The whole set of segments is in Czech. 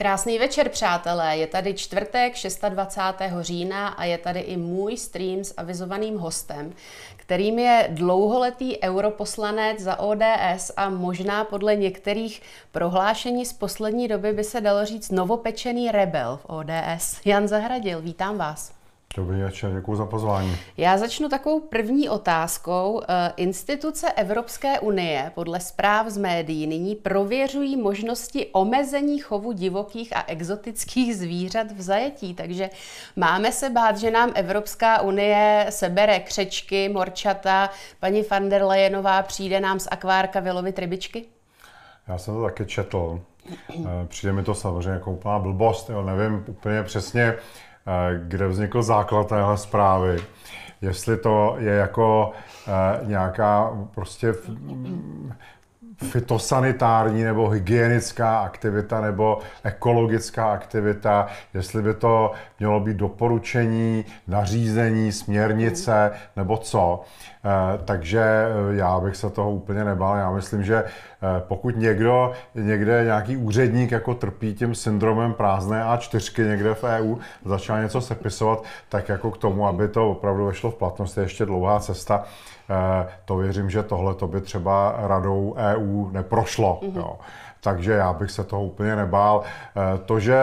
Krásný večer, přátelé. Je tady čtvrtek 26. října a je tady i můj stream s avizovaným hostem, kterým je dlouholetý europoslanec za ODS a možná podle některých prohlášení z poslední doby by se dalo říct novopečený rebel v ODS. Jan Zahradil, vítám vás. Dobrý večer, děkuji za pozvání. Já začnu takovou první otázkou. Eh, instituce Evropské unie podle zpráv z médií nyní prověřují možnosti omezení chovu divokých a exotických zvířat v zajetí, takže máme se bát, že nám Evropská unie sebere křečky, morčata, paní van der Leyenová přijde nám z akvárka vylovit rybičky? Já jsem to taky četl. Eh, přijde mi to samozřejmě jako úplná blbost, jo. nevím úplně přesně, kde vznikl základ téhle zprávy. Jestli to je jako eh, nějaká prostě fitosanitární nebo hygienická aktivita nebo ekologická aktivita, jestli by to mělo být doporučení, nařízení, směrnice nebo co. Eh, takže eh, já bych se toho úplně nebál. Já myslím, že eh, pokud někdo, někde nějaký úředník jako trpí tím syndromem prázdné A4 někde v EU, začal něco sepisovat, tak jako k tomu, aby to opravdu vešlo v platnost, je ještě dlouhá cesta. To věřím, že tohle to by třeba radou EU neprošlo. Mm-hmm. Jo. Takže já bych se toho úplně nebál. To, že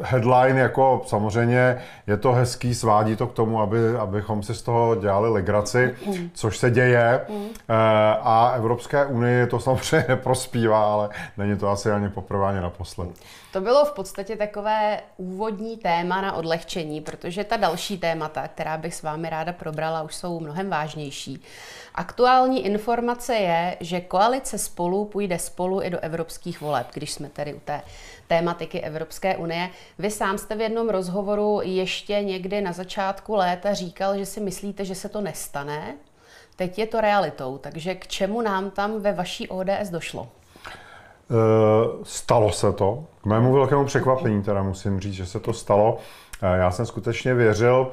headline jako samozřejmě je to hezký, svádí to k tomu, aby, abychom si z toho dělali legraci, což se děje. A Evropské unii to samozřejmě neprospívá, ale není to asi ani poprvé, ani naposled. To bylo v podstatě takové úvodní téma na odlehčení, protože ta další témata, která bych s vámi ráda probrala, už jsou mnohem vážnější. Aktuální informace je, že koalice spolu půjde spolu i do evropských voleb, když jsme tedy u té tématiky Evropské unie. Vy sám jste v jednom rozhovoru ještě někdy na začátku léta říkal, že si myslíte, že se to nestane. Teď je to realitou, takže k čemu nám tam ve vaší ODS došlo? Eh, stalo se to. K mému velkému překvapení teda musím říct, že se to stalo. Eh, já jsem skutečně věřil,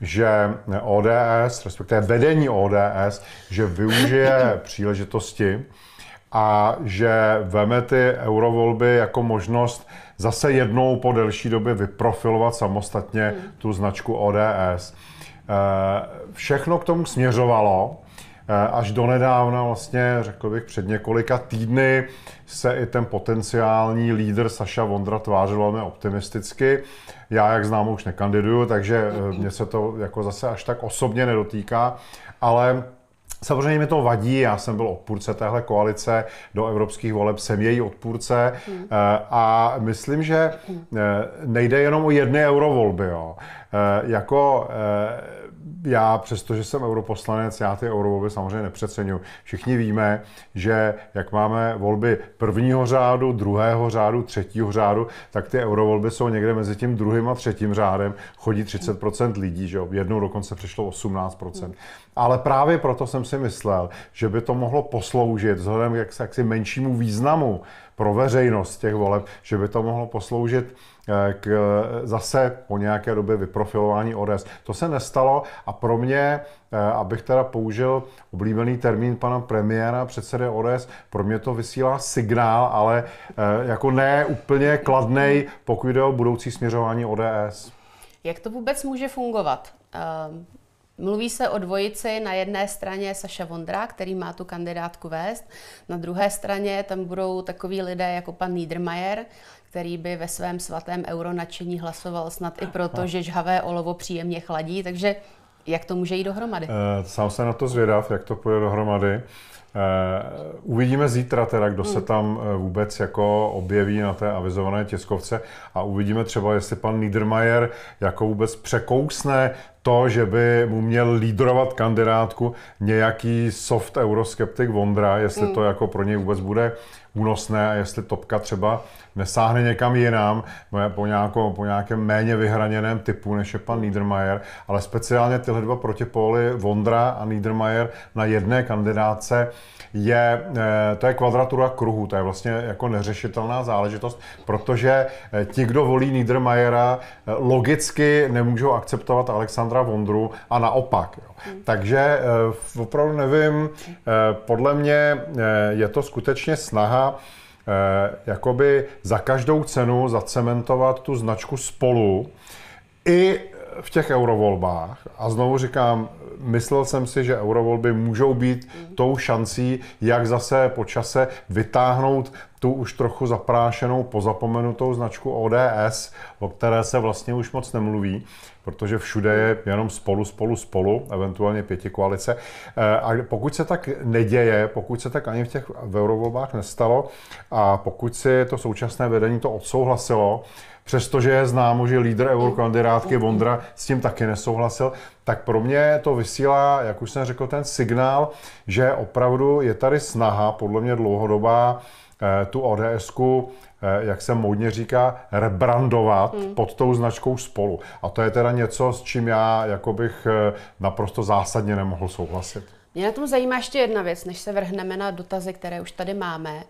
že ODS, respektive vedení ODS, že využije příležitosti a že veme ty eurovolby jako možnost zase jednou po delší době vyprofilovat samostatně tu značku ODS. Eh, všechno k tomu směřovalo, až do nedávna, vlastně řekl bych před několika týdny, se i ten potenciální lídr Saša Vondra tvářil velmi optimisticky. Já, jak známo, už nekandiduju, takže eh, mě se to jako zase až tak osobně nedotýká, ale Samozřejmě mi to vadí, já jsem byl odpůrce téhle koalice do evropských voleb, jsem její odpůrce. Eh, a myslím, že nejde jenom o jedny eurovolby. Jo. Jako já, přestože jsem europoslanec, já ty eurovolby samozřejmě nepřeceňuji. Všichni víme, že jak máme volby prvního řádu, druhého řádu, třetího řádu, tak ty eurovolby jsou někde mezi tím druhým a třetím řádem. Chodí 30% lidí, že jo? jednou dokonce přišlo 18%. Ale právě proto jsem si myslel, že by to mohlo posloužit vzhledem k jaksi menšímu významu pro veřejnost těch voleb, že by to mohlo posloužit k zase po nějaké době vyprofilování ODS. To se nestalo a pro mě, eh, abych teda použil oblíbený termín pana premiéra, předsedy ODS, pro mě to vysílá signál, ale eh, jako ne úplně kladnej, pokud jde o budoucí směřování ODS. Jak to vůbec může fungovat? Mluví se o dvojici na jedné straně Saša Vondra, který má tu kandidátku vést, na druhé straně tam budou takový lidé jako pan Niedermayer, který by ve svém svatém euronačení hlasoval snad i proto, že žhavé olovo příjemně chladí, takže jak to může jít dohromady? Uh, sám se na to zvědav, jak to půjde dohromady. Uh, uvidíme zítra teda, kdo hmm. se tam eh, vůbec jako objeví na té avizované tiskovce a uvidíme třeba, jestli pan Niedermayer jako vůbec překousne to, že by mu měl lídrovat kandidátku nějaký soft euroskeptik Vondra, jestli mm. to jako pro něj vůbec bude únosné a jestli topka třeba nesáhne někam jinam, po, nějakou, po nějakém méně vyhraněném typu, než je pan Niedermayer, ale speciálně tyhle dva protipóly, Vondra a Niedermayer na jedné kandidáce, je, eh, to je kvadratura kruhu, to je vlastně jako neřešitelná záležitost, protože eh, ti, kdo volí Niedermayera, eh, logicky nemůžou akceptovat Alexandra Vondru a naopak. Jo. Takže opravdu nevím, podle mě je to skutečně snaha jakoby za každou cenu zacementovat tu značku spolu i v těch eurovolbách, a znovu říkám, myslel jsem si, že eurovolby můžou být tou šancí, jak zase po čase vytáhnout tu už trochu zaprášenou, pozapomenutou značku ODS, o které se vlastně už moc nemluví, protože všude je jenom spolu, spolu, spolu, eventuálně pěti koalice. Eh, a pokud se tak neděje, pokud se tak ani v těch v eurovolbách nestalo a pokud si to současné vedení to odsouhlasilo, přestože je známo, že lídr eurokandidátky Vondra s tím taky nesouhlasil, tak pro mě to vysílá, jak už jsem řekl, ten signál, že opravdu je tady snaha, podle mě dlouhodobá, tu ODSku, eh, jak se modně říká, rebrandovat hmm. pod tou značkou spolu. A to je teda něco, s čím já jako bych eh, naprosto zásadně nemohl souhlasit. Mě na tom zajímá ještě jedna věc, než se vrhneme na dotazy, které už tady máme.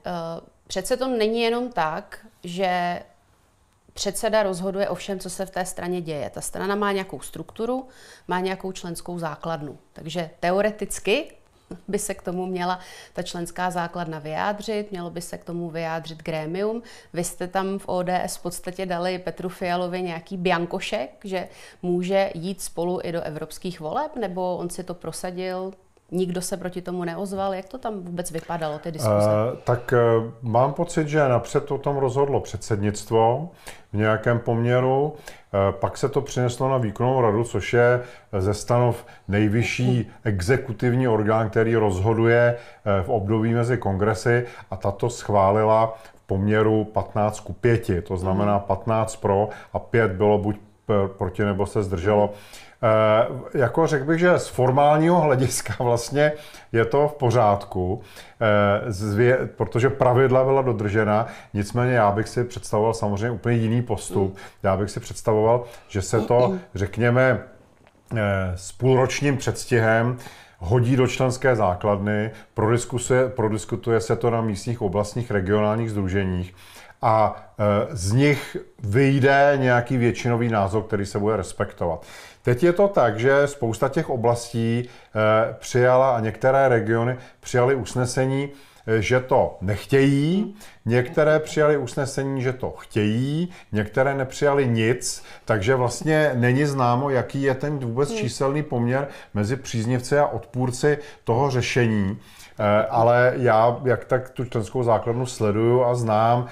Přece to není jenom tak, že Předseda rozhoduje o všem, co se v té straně děje. Ta strana má nějakou strukturu, má nějakou členskou základnu. Takže teoreticky by se k tomu měla ta členská základna vyjádřit, mělo by se k tomu vyjádřit grémium. Vy jste tam v ODS v podstatě dali Petru Fialovi nějaký biankošek, že může jít spolu i do evropských voleb, nebo on si to prosadil Nikdo se proti tomu neozval. Jak to tam vůbec vypadalo, ty diskuze? Uh, tak uh, mám pocit, že napřed o tom rozhodlo předsednictvo v nějakém poměru, uh, pak se to přineslo na výkonnou radu, což je ze stanov nejvyšší exekutivní orgán, který rozhoduje v období mezi kongresy a tato schválila v poměru 15 ku 5, to znamená 15 pro a 5 bylo buď proti nebo se zdrželo. Eh, jako řekl bych, že z formálního hlediska vlastně je to v pořádku, eh, protože pravidla byla dodržena, nicméně já bych si představoval samozřejmě úplně jiný postup. Já bych si představoval, že se to, řekněme, eh, s půlročním předstihem hodí do členské základny, prodiskutuje, prodiskutuje se to na místních oblastních regionálních združeních a z nich vyjde nějaký většinový názor, který se bude respektovat. Teď je to tak, že spousta těch oblastí eh, přijala a některé regiony přijali usnesení, eh, že to nechtějí, některé přijali usnesení, že to chtějí, některé nepřijali nic, takže vlastně není známo, jaký je ten vůbec hmm. číselný poměr mezi příznivci a odpůrci toho řešení. Eh, ale já, jak tak tu členskou základnu sleduju a znám,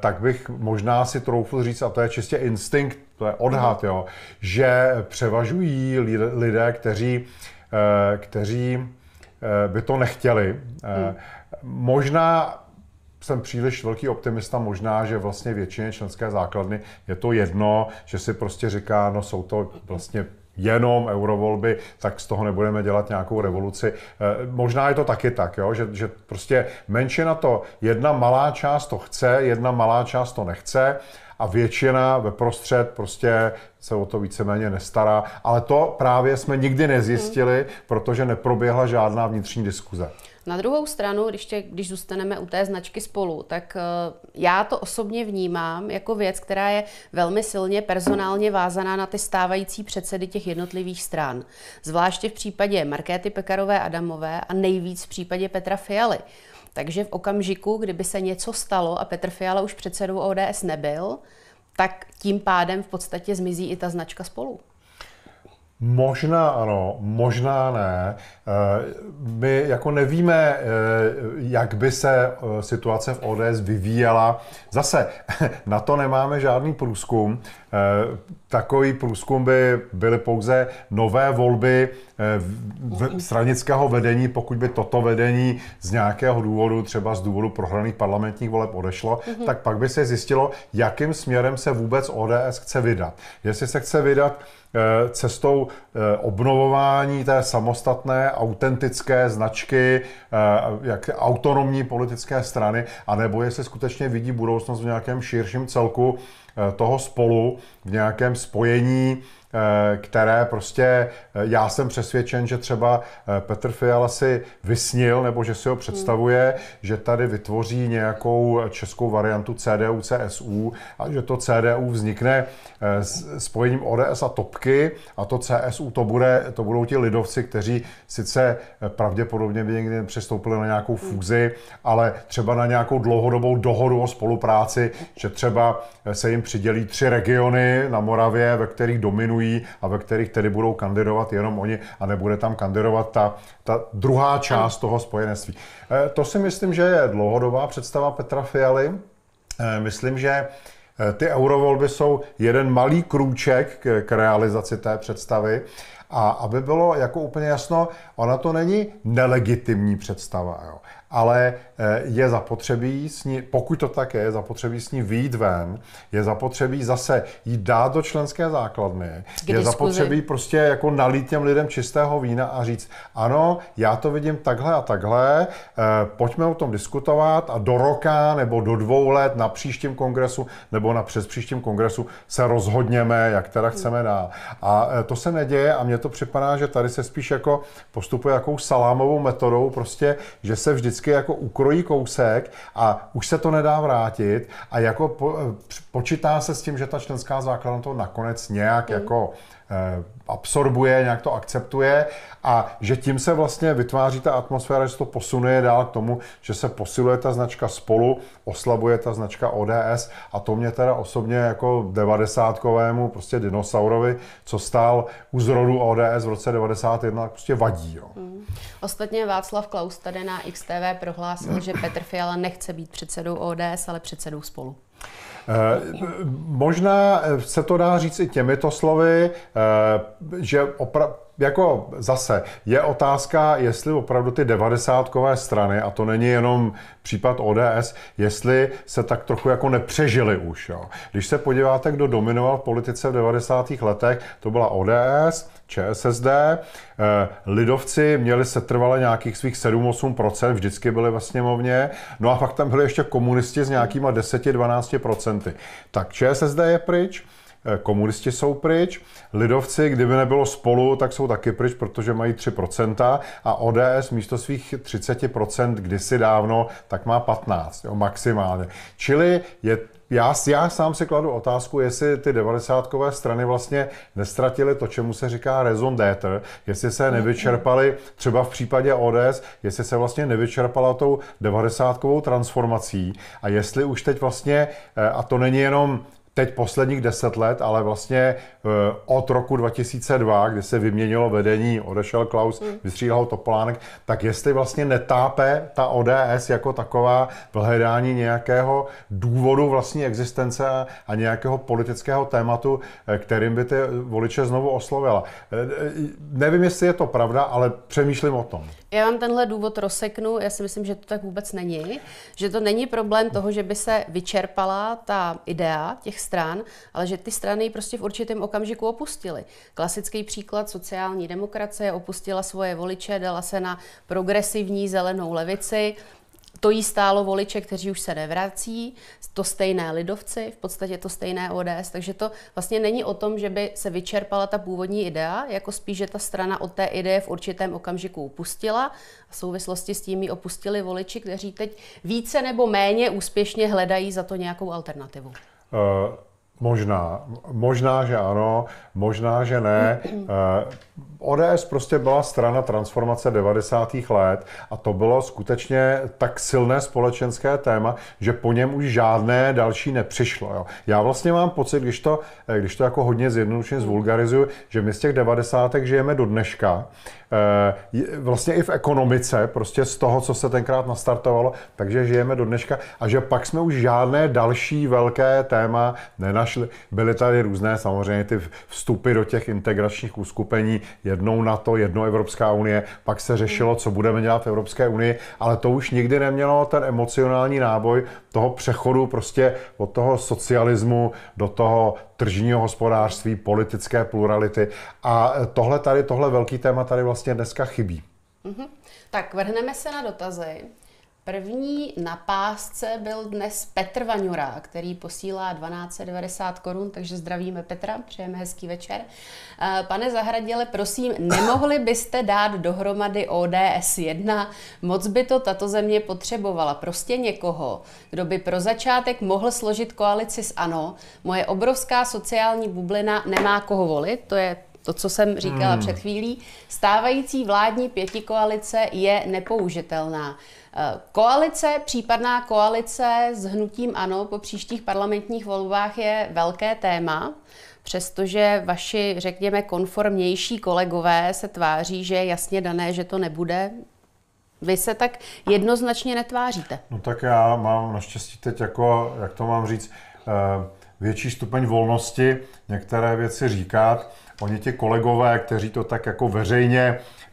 tak bych možná si troufl říct, a to je čistě instinkt to je odhad, jo, že převažují lidé, kteří, eh, kteří eh, by to nechtěli. Hmm. Možná jsem příliš velký optimista, možná, že vlastně většině členské základny je to jedno, že si prostě říká, no jsou to vlastně jenom eurovolby, tak z toho nebudeme dělat nějakou revoluci. Možná je to taky tak, jo? Že, že prostě menšina to, jedna malá část to chce, jedna malá část to nechce a většina ve prostřed prostě se o to víceméně nestará. Ale to právě jsme nikdy nezjistili, protože neproběhla žádná vnitřní diskuze. Na druhou stranu, když, tě, když zůstaneme u té značky spolu, tak uh, já to osobně vnímám jako věc, která je velmi silně personálně vázaná na ty stávající předsedy těch jednotlivých stran. Zvláště v případě Markéty Pekarové Adamové a nejvíc v případě Petra Fialy. Takže v okamžiku, kdyby se něco stalo a Petr Fiala už předsedou ODS nebyl, tak tím pádem v podstatě zmizí i ta značka spolu. Možná ano, možná ne. Eh, my jako nevíme, eh, jak by se eh, situace v ODS vyvíjela. Zase na to nemáme žádný průzkum. Takový průzkum by byly pouze nové volby stranického vedení, pokud by toto vedení z nějakého důvodu, třeba z důvodu prohraných parlamentních voleb odešlo, mm-hmm. tak pak by se zjistilo, jakým směrem se vůbec ODS chce vydat. Jestli se chce vydat cestou eh, obnovování té samostatné, autentické značky, eh, jak autonomní politické strany, anebo jestli skutečně vidí budoucnost v nějakém širším celku, toho spolu v nějakém spojení Eh, které prostě eh, já jsem přesvědčen, že třeba eh, Petr Fiala si vysnil, nebo že si ho představuje, hmm. že tady vytvoří nějakou českou variantu CDU, CSU a že to CDU vznikne s spojením ODS a Topky a to CSU to, bude, to budou ti lidovci, kteří sice pravděpodobně by někdy přistoupili na nějakou fúzi, ale třeba na nějakou dlouhodobou dohodu o spolupráci, že třeba se jim přidělí tři regiony na Moravě, ve kterých dominují navrhují a ve kterých tedy budou kandidovat jenom oni a nebude tam kandidovat ta, ta druhá část toho spojenectví. Eh, to si myslím, že je dlouhodobá představa Petra Fialy. Eh, myslím, že eh, ty eurovolby jsou jeden malý krůček k, k realizaci té představy. A aby bylo jako úplně jasno, ona to není nelegitimní představa. Jo ale eh, je zapotřebí s ní, pokud to tak je, je zapotřebí s ní výjít ven, je zapotřebí zase jít dát do členské základny, K je diskuzi. zapotřebí prostě jako nalít těm lidem čistého vína a říct, ano, já to vidím takhle a takhle, eh, pojďme o tom diskutovat a do roka nebo do dvou let na příštím kongresu nebo na přes příštím kongresu se rozhodněme, jak teda chceme dál. A eh, to se neděje a mně to připadá, že tady se spíš jako postupuje jakou salámovou metodou, prostě, že se vždycky vždycky jako ukrojí kousek a už se to nedá vrátit a jako po, počítá se s tím, že ta členská základna to nakonec nějak mm. jako Eh, absorbuje, nějak to akceptuje a že tím se vlastně vytváří ta atmosféra, že se to posunuje dál k tomu, že se posiluje ta značka spolu, oslabuje ta značka ODS a to mě teda osobně jako 90 prostě dinosaurovi, co stál u zrodu ODS v roce 91, prostě vadí. Jo. Hmm. Ostatně Václav Klaus tady na XTV prohlásil, že Petr Fiala nechce být předsedou ODS, ale předsedou spolu. Eh, možná se to dá říct i těmito slovy, eh, že opra- jako zase je otázka, jestli opravdu ty devadesátkové strany, a to není jenom případ ODS, jestli se tak trochu jako nepřežili už. Jo. Když se podíváte, kdo dominoval v politice v 90. letech, to byla ODS, ČSSD, eh, lidovci měli setrvale nějakých svých 7-8%, vždycky byli ve sněmovně, no a pak tam byli ještě komunisti s nějakýma 10-12%. Tak ČSSD je pryč, Eh, komunisti jsou pryč, lidovci, kdyby nebylo spolu, tak jsou taky pryč, protože mají 3% a ODS místo svých 30% kdysi dávno, tak má 15, jo, maximálně. Čili je já, já sám si kladu otázku, jestli ty devadesátkové strany vlastně nestratily to, čemu se říká raison d'être, jestli se nevyčerpali třeba v případě ODS, jestli se vlastně nevyčerpala tou devadesátkovou transformací a jestli už teď vlastně, eh, a to není jenom teď posledních deset let, ale vlastně eh, od roku 2002, kdy se vyměnilo vedení, odešel Klaus, mm. vystřídal Topolánek, tak jestli vlastně netápe ta ODS jako taková v hledání nějakého důvodu vlastní existence a nějakého politického tématu, eh, kterým by ty voliče znovu oslovila. Eh, nevím, jestli je to pravda, ale přemýšlím o tom. Já vám tenhle důvod rozseknu, já si myslím, že to tak vůbec není, že to není problém toho, že by se vyčerpala ta idea těch stran, ale že ty strany prostě v určitém okamžiku opustily. Klasický příklad sociální demokracie opustila svoje voliče, dala se na progresivní zelenou levici, to jí stálo voliče, kteří už se nevrací, to stejné lidovci, v podstatě to stejné ODS, takže to vlastně není o tom, že by se vyčerpala ta původní idea, jako spíš, že ta strana od té ideje v určitém okamžiku upustila a v souvislosti s tím ji opustili voliči, kteří teď více nebo méně úspěšně hledají za to nějakou alternativu. Uh... Možná, možná, že ano, možná, že ne. Eh, ODS prostě byla strana transformace 90. let a to bylo skutečně tak silné společenské téma, že po něm už žádné další nepřišlo. Jo. Já vlastně mám pocit, když to, eh, když to jako hodně zjednodušeně zvulgarizuju, že my z těch 90. žijeme do dneška, eh, vlastně i v ekonomice, prostě z toho, co se tenkrát nastartovalo, takže žijeme do dneška a že pak jsme už žádné další velké téma nenašli. Byly tady různé samozřejmě ty vstupy do těch integračních uskupení, jednou NATO, jednou Evropská unie, pak se řešilo, co budeme dělat v Evropské unii, ale to už nikdy nemělo ten emocionální náboj toho přechodu prostě od toho socialismu do toho tržního hospodářství, politické plurality. A tohle tady, tohle velký téma tady vlastně dneska chybí. Mm-hmm. Tak vrhneme se na dotazy. První na pásce byl dnes Petr Vaňura, který posílá 1290 korun, takže zdravíme Petra, přejeme hezký večer. Eh, pane Zahradile, prosím, nemohli byste dát dohromady ODS 1? Moc by to tato země potřebovala. Prostě někoho, kdo by pro začátek mohl složit koalici s ANO. Moje obrovská sociální bublina nemá koho volit, to je to, co jsem říkala hmm. před chvílí. Stávající vládní pětikoalice je nepoužitelná. Koalice, případná koalice s hnutím ANO po příštích parlamentních volbách je velké téma, přestože vaši, řekněme, konformnější kolegové se tváří, že je jasně dané, že to nebude. Vy se tak jednoznačně netváříte. No tak já mám naštěstí teď jako, jak to mám říct, eh, větší stupeň volnosti některé věci říkat. Oni ti kolegové, kteří to tak jako veřejně Eh,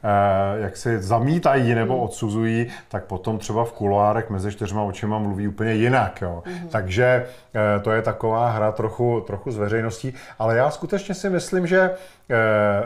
jak si zamítají nebo hmm. odsuzují, tak potom třeba v kuloárech mezi čtyřma očima mluví úplně jinak. Jo. Mm. Takže eh, to je taková hra trochu, trochu s veřejností, ale já skutečně si myslím, že Eh,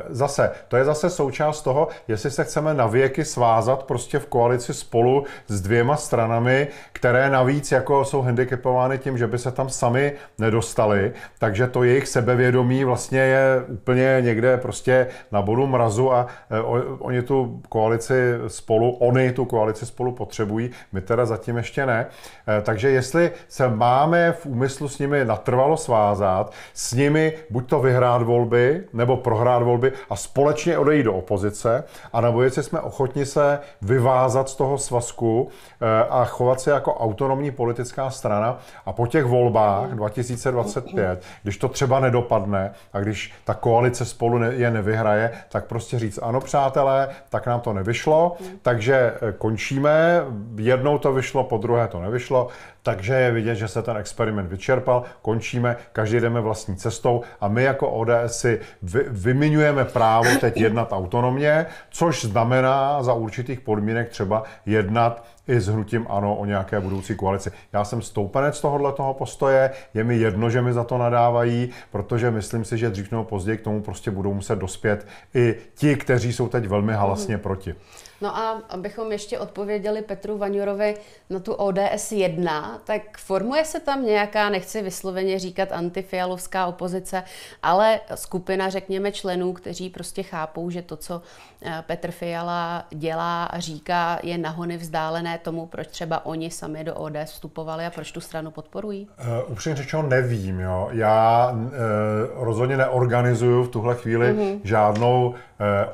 zase, to je zase součást toho, jestli se chceme na věky svázat prostě v koalici spolu s dvěma stranami, které navíc jako jsou handicapovány tím, že by se tam sami nedostali, takže to jejich sebevědomí vlastně je úplně někde prostě na bodu mrazu a eh, oni tu koalici spolu, oni tu koalici spolu potřebují, my teda zatím ještě ne. Eh, takže jestli se máme v úmyslu s nimi natrvalo svázat, s nimi buď to vyhrát volby, nebo pro prohrát volby a společně odejít do opozice, a nebo jestli jsme ochotni se vyvázat z toho svazku eh, a chovat se jako autonomní politická strana. A po těch volbách 2025, když to třeba nedopadne a když ta koalice spolu je nevyhraje, tak prostě říct ano přátelé, tak nám to nevyšlo, takže eh, končíme, jednou to vyšlo, po druhé to nevyšlo, takže je vidět, že se ten experiment vyčerpal, končíme, každý jdeme vlastní cestou a my jako ODS si vy, vyminujeme právo teď jednat autonomně, což znamená za určitých podmínek třeba jednat i s hnutím ANO o nějaké budoucí koalici. Já jsem stoupenec tohohle toho postoje, je mi jedno, že mi za to nadávají, protože myslím si, že dřív nebo později k tomu prostě budou muset dospět i ti, kteří jsou teď velmi halasně proti. No a abychom ještě odpověděli Petru Vaňurovi na tu ODS 1, tak formuje se tam nějaká, nechci vysloveně říkat antifialovská opozice, ale skupina, řekněme, členů, kteří prostě chápou, že to, co eh, Petr Fiala dělá a říká, je nahony vzdálené tomu, proč třeba oni sami do ODS vstupovali a proč tu stranu podporují? Uh, upřímně řečeno nevím. Jo. Já uh, rozhodně neorganizuju v tuhle chvíli mm-hmm. žádnou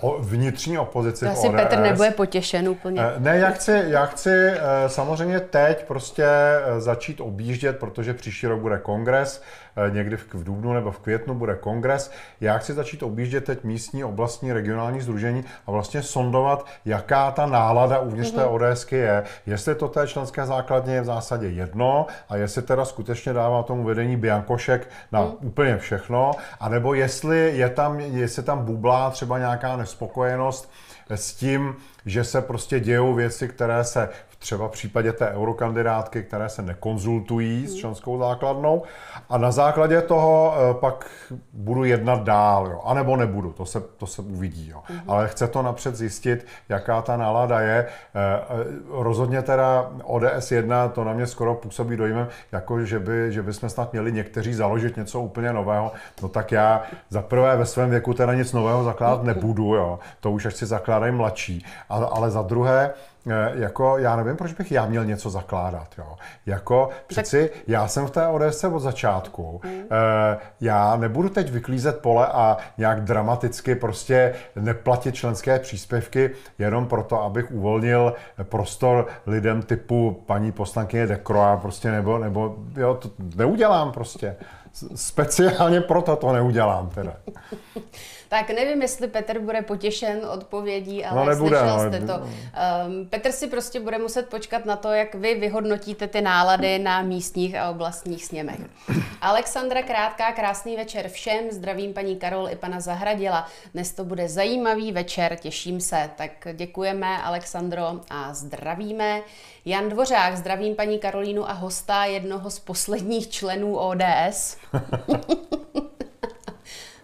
uh, vnitřní opozici Asi Petr nebude potěšen úplně. Uh, ne, já chci, já chci uh, samozřejmě teď prostě začít objíždět, protože příští rok bude kongres, Eh, někdy v dubnu nebo v květnu bude kongres. Já chci začít objíždět teď místní, oblastní, regionální združení a vlastně sondovat, jaká ta nálada uvnitř mm-hmm. té mhm. ODSky je. Jestli to té členské základně je v zásadě jedno a jestli teda skutečně dává tomu vedení Biankošek na mm. úplně všechno, anebo jestli je tam, jestli tam bublá třeba nějaká nespokojenost s tím, že se prostě dějou věci, které se třeba v případě té eurokandidátky, které se nekonzultují s členskou základnou a na základě toho eh, pak budu jednat dál, jo. a nebo nebudu, to se, to se uvidí. Jo. Mm-hmm. Ale chce to napřed zjistit, jaká ta nálada je. Eh, eh, rozhodně teda ODS 1, to na mě skoro působí dojmem, jako že by, že by jsme snad měli někteří založit něco úplně nového. No tak já za prvé ve svém věku teda nic nového zakládat nebudu, jo. to už až si zakládají mladší. Ale, ale za druhé, jako já nevím, proč bych já měl něco zakládat. Jo. Jako přeci tak... já jsem v té ODS od začátku. Hmm. Já nebudu teď vyklízet pole a nějak dramaticky prostě neplatit členské příspěvky jenom proto, abych uvolnil prostor lidem typu paní poslankyně Dekroa prostě nebo, nebo jo, to neudělám prostě. Speciálně proto to neudělám teda. Tak nevím, jestli Petr bude potěšen odpovědí, ale no, nebude, no, jste to. Um, Petr si prostě bude muset počkat na to, jak vy vyhodnotíte ty nálady na místních a oblastních sněmech. Alexandra Krátká, krásný večer všem. Zdravím paní Karol i pana Zahradila. Dnes to bude zajímavý večer, těším se. Tak děkujeme, Alexandro, a zdravíme. Jan Dvořák, zdravím paní Karolínu a hosta jednoho z posledních členů ODS.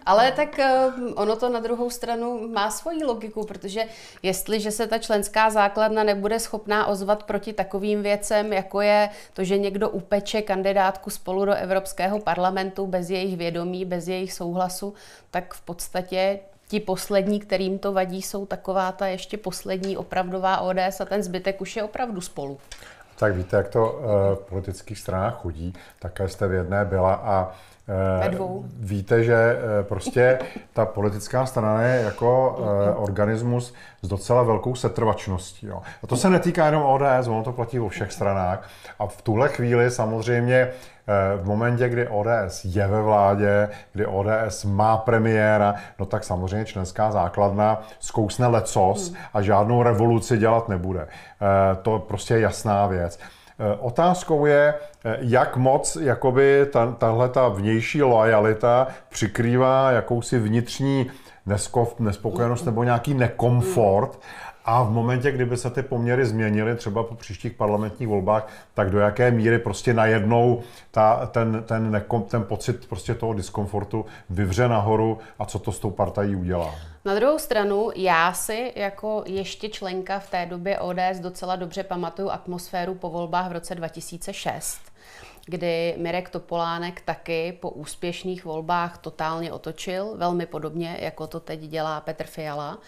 Ale tak eh, ono to na druhou stranu má svoji logiku, protože jestliže se ta členská základna nebude schopná ozvat proti takovým věcem, jako je to, že někdo upeče kandidátku spolu do Evropského parlamentu bez jejich vědomí, bez jejich souhlasu, tak v podstatě ti poslední, kterým to vadí, jsou taková ta ještě poslední opravdová ODS a ten zbytek už je opravdu spolu. Tak víte, jak to eh, v politických stranách chodí, také jste v jedné byla a ve dvou. Víte, že eh, prostě ta politická strana je jako eh, organismus s docela velkou setrvačností. Jo. A to se netýká jenom ODS, ono to platí o všech stranách. A v tuhle chvíli samozřejmě eh, v momentě, kdy ODS je ve vládě, kdy ODS má premiéra, no tak samozřejmě členská základna zkousne lecos a žádnou revoluci dělat nebude. To prostě je jasná věc. Eh, otázkou je, eh, jak moc jakoby ta, tahle ta vnější lojalita přikrývá jakousi vnitřní neskov, nespokojenost nebo nějaký nekomfort a v momentě, kdyby se ty poměry změnily, třeba po příštích parlamentních volbách, tak do jaké míry prostě najednou ta, ten, ten, nekom, ten pocit prostě toho diskomfortu vyvře nahoru a co to s tou partají udělá? Na druhou stranu, já si jako ještě členka v té době ODS docela dobře pamatuju atmosféru po volbách v roce 2006 kdy Mirek Topolánek taky po úspěšných volbách totálně otočil, velmi podobně, jako to teď dělá Petr Fiala.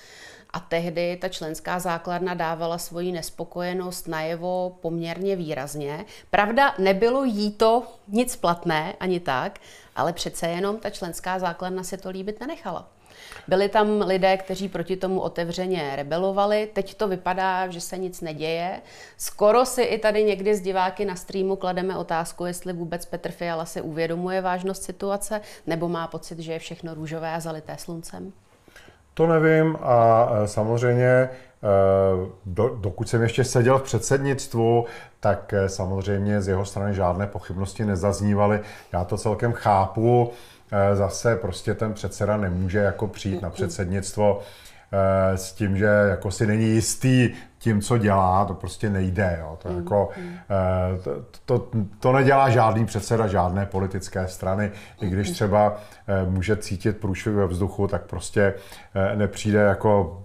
A tehdy ta členská základna dávala svoji nespokojenost najevo poměrně výrazně. Pravda, nebylo jí to nic platné ani tak, ale přece jenom ta členská základna se to líbit nenechala. Byli tam lidé, kteří proti tomu otevřeně rebelovali. Teď to vypadá, že se nic neděje. Skoro si i tady někdy z diváky na streamu klademe otázku, jestli vůbec Petr Fiala si uvědomuje vážnost situace, nebo má pocit, že je všechno růžové a zalité sluncem. To nevím a e, samozřejmě e, do, dokud jsem ještě seděl v předsednictvu, tak e, samozřejmě z jeho strany žádné pochybnosti nezaznívaly. Já to celkem chápu. Zase prostě ten předseda nemůže jako přijít na předsednictvo s tím, že jako si není jistý tím, co dělá, to prostě nejde. Jo. To, mm. jako, eh, to, to, to nedělá žádný předseda žádné politické strany. I když třeba eh, může cítit průšvih ve vzduchu, tak prostě eh, nepřijde jako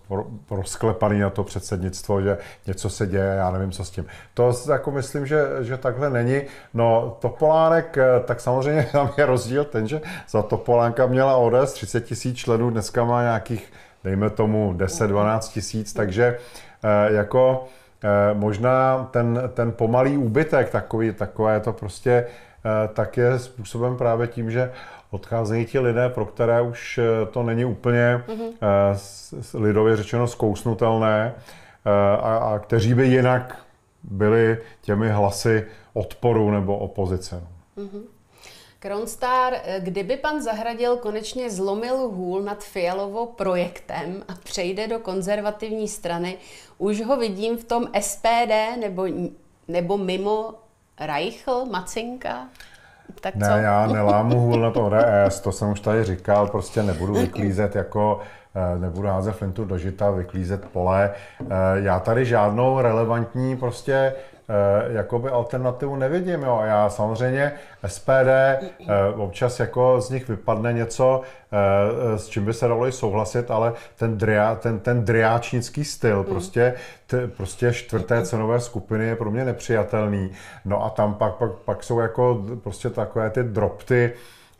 rozklepaný na to předsednictvo, že něco se děje, já nevím, co s tím. To jako myslím, že, že takhle není. No, Topolánek, tak samozřejmě tam je rozdíl ten, že za Topolánka měla ODS 30 tisíc členů, dneska má nějakých, dejme tomu, 10-12 tisíc, takže Eh, jako eh, možná ten, ten pomalý úbytek, takový, takové to prostě, eh, tak je způsoben právě tím, že odcházejí ti lidé, pro které už to není úplně mm-hmm. lidově řečeno zkousnutelné a, a kteří by jinak byli těmi hlasy odporu nebo opozice. Mm-hmm. Kronstar, kdyby pan Zahradil konečně zlomil hůl nad Fialovo projektem a přejde do konzervativní strany, už ho vidím v tom SPD nebo, nebo mimo Reichl, Macinka? Tak ne, co? já nelámu hůl na to ODS, to jsem už tady říkal, prostě nebudu vyklízet jako eh, nebudu házet flintu do žita, vyklízet pole. Eh, já tady žádnou relevantní prostě jakoby alternativu nevidím. Jo. Já samozřejmě SPD eh, občas jako z nich vypadne něco, eh, s čím by se dalo i souhlasit, ale ten, dria, ten, ten driáčnický styl, mm. prostě, t, prostě čtvrté cenové skupiny je pro mě nepřijatelný. No a tam pak, pak, pak jsou jako prostě takové ty dropty,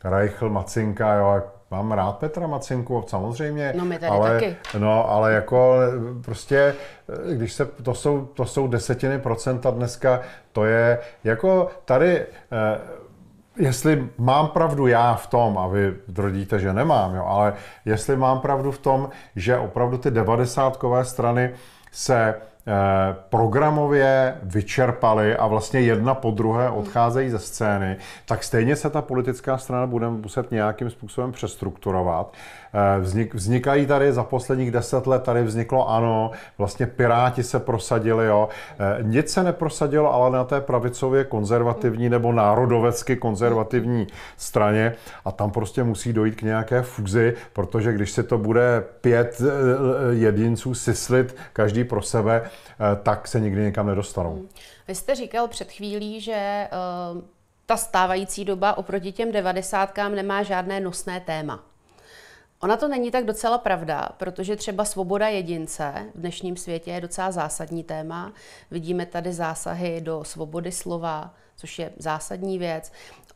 Reichl, Macinka, jo, Mám rád Petra Macinku, samozřejmě. No my tady ale, taky. No, ale jako prostě, když se, to jsou, to jsou desetiny procenta dneska, to je jako tady, eh, jestli mám pravdu já v tom, a vy tvrdíte, že nemám, jo, ale jestli mám pravdu v tom, že opravdu ty devadesátkové strany se programově vyčerpali a vlastně jedna po druhé odcházejí ze scény, tak stejně se ta politická strana bude muset nějakým způsobem přestrukturovat. Eh, vznik, vznikají tady za posledních deset let, tady vzniklo ano, vlastně Piráti se prosadili, jo. Eh, nic se neprosadilo, ale na té pravicově konzervativní nebo národovecky konzervativní straně a tam prostě musí dojít k nějaké fuzi, protože když se to bude pět jedinců syslit každý pro sebe, Eh, tak se nikdy někam nedostanou. Vy jste říkal před chvílí, že ta stávající doba oproti těm devadesátkám nemá žádné nosné téma. Ona to není tak docela pravda, protože třeba svoboda jedince v dnešním světě je docela zásadní téma. Vidíme tady zásahy do svobody slova, což je zásadní věc.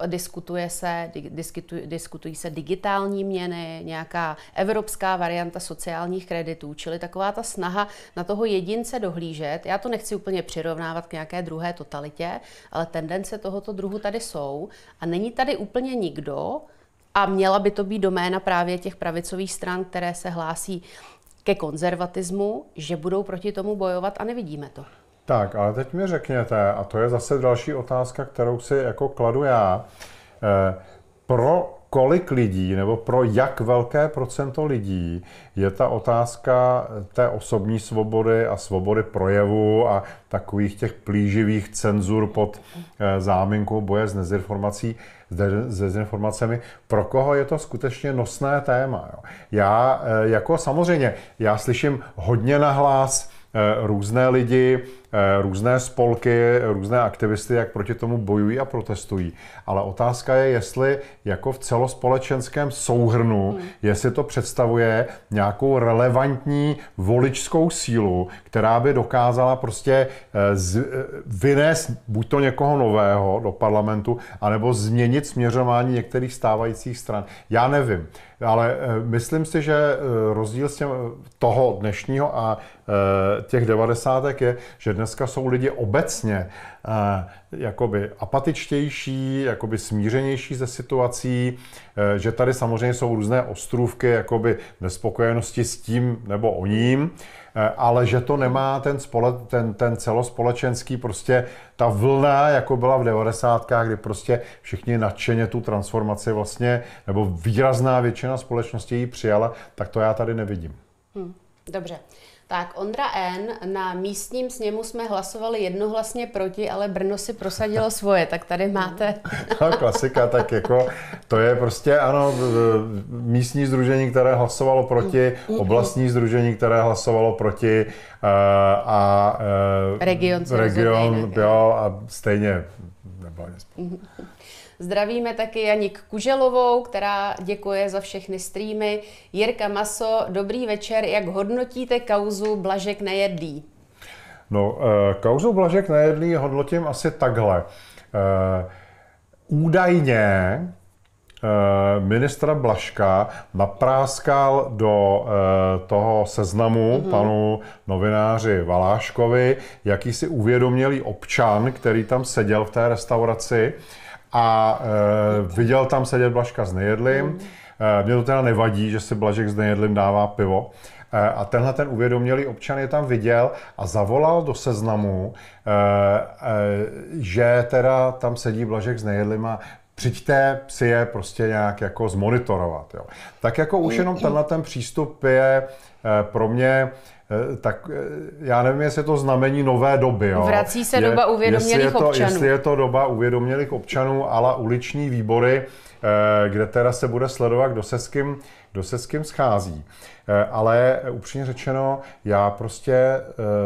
Diskutuje se, diskutují, diskutují se digitální měny, nějaká evropská varianta sociálních kreditů, čili taková ta snaha na toho jedince dohlížet. Já to nechci úplně přirovnávat k nějaké druhé totalitě, ale tendence tohoto druhu tady jsou a není tady úplně nikdo, a měla by to být doména právě těch pravicových stran, které se hlásí ke konzervatismu, že budou proti tomu bojovat a nevidíme to. Tak, ale teď mi řekněte, a to je zase další otázka, kterou si jako kladu já, eh, pro kolik lidí nebo pro jak velké procento lidí je ta otázka té osobní svobody a svobody projevu a takových těch plíživých cenzur pod eh, záminkou boje s dezinformací, s dezinformacemi, pro koho je to skutečně nosné téma. Jo. Já eh, jako samozřejmě, já slyším hodně nahlas, Eh, různé lidi, různé spolky, různé aktivisty, jak proti tomu bojují a protestují. Ale otázka je, jestli jako v celospolečenském souhrnu, hmm. jestli to představuje nějakou relevantní voličskou sílu, která by dokázala prostě eh, z, vynést buď to někoho nového do parlamentu, anebo změnit směřování některých stávajících stran. Já nevím. Ale myslím si, že rozdíl s těm, toho dnešního a těch devadesátek je, že dneska jsou lidi obecně eh, jakoby apatičtější, jakoby smířenější ze situací, eh, že tady samozřejmě jsou různé ostrůvky jakoby nespokojenosti s tím nebo o ním, eh, ale že to nemá ten, spole, ten, ten celospolečenský prostě ta vlna, jako byla v 90. kdy prostě všichni nadšeně tu transformaci vlastně, nebo výrazná většina společnosti ji přijala, tak to já tady nevidím. Hmm, dobře. Tak Ondra N. Na místním sněmu jsme hlasovali jednohlasně proti, ale Brno si prosadilo svoje, tak tady máte. No, klasika, tak jako to je prostě, ano, místní združení, které hlasovalo proti, oblastní združení, které hlasovalo proti a, eh, a eh, region, region jo, a stejně nebo Zdravíme taky Janik Kuželovou, která děkuje za všechny streamy. Jirka Maso, dobrý večer. Jak hodnotíte kauzu Blažek nejedlý? No, eh, kauzu Blažek nejedlý hodnotím asi takhle. Eh, údajně eh, ministra Blaška napráskal do toho seznamu mm-hmm. panu novináři Valáškovi, jaký si uvědomělý občan, který tam seděl v té restauraci, a e, viděl tam sedět Blažka s nejedlým. Mm. E, mě to teda nevadí, že si Blažek s nejedlým dává pivo. E, a tenhle ten uvědomělý občan je tam viděl a zavolal do seznamu, e, e, že teda tam sedí Blažek s nejedlým a přijďte si je prostě nějak jako zmonitorovat. Jo. Tak jako už jenom tenhle ten přístup je pro mě Eh, tak eh, já nevím, jestli je to znamení nové doby. Jo. Vrací se je, doba uvědomělých jestli je to, občanů. Jestli je to doba uvědomělých občanů, ale uliční výbory, eh, kde teda se bude sledovat, kdo se s kým, kdo se s kým schází. Ale upřímně řečeno, já prostě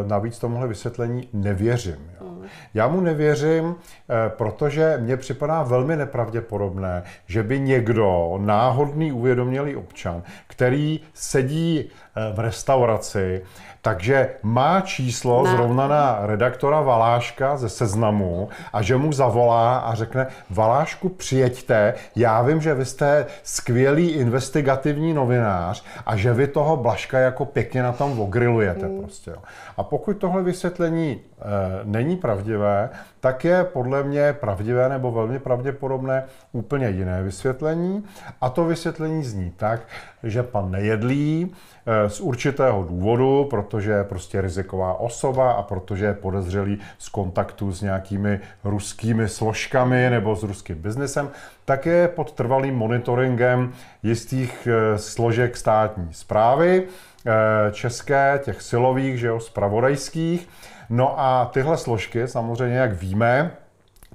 navíc tomuhle vysvětlení nevěřím. Jo. Mm. Já mu nevěřím, protože mně připadá velmi nepravděpodobné, že by někdo, náhodný uvědomělý občan, který sedí v restauraci, takže má číslo na. zrovna na redaktora Valáška ze seznamu a že mu zavolá a řekne, Valášku, přijeďte, já vím, že vy jste skvělý investigativní novinář a že vy toho Blaška jako pěkně na tom ogrilujete hmm. prostě. Jo. A pokud tohle vysvětlení e, není pravdivé, tak je podle mě pravdivé nebo velmi pravděpodobné úplně jiné vysvětlení. A to vysvětlení zní tak, že pan Nejedlý e, z určitého důvodu, protože je prostě riziková osoba a protože je podezřelý z kontaktu s nějakými ruskými složkami nebo s ruským biznesem, tak je pod trvalým monitoringem jistých e, složek státní zprávy Eh, české, těch silových, že jo, spravodajských. No a tyhle složky, samozřejmě, jak víme,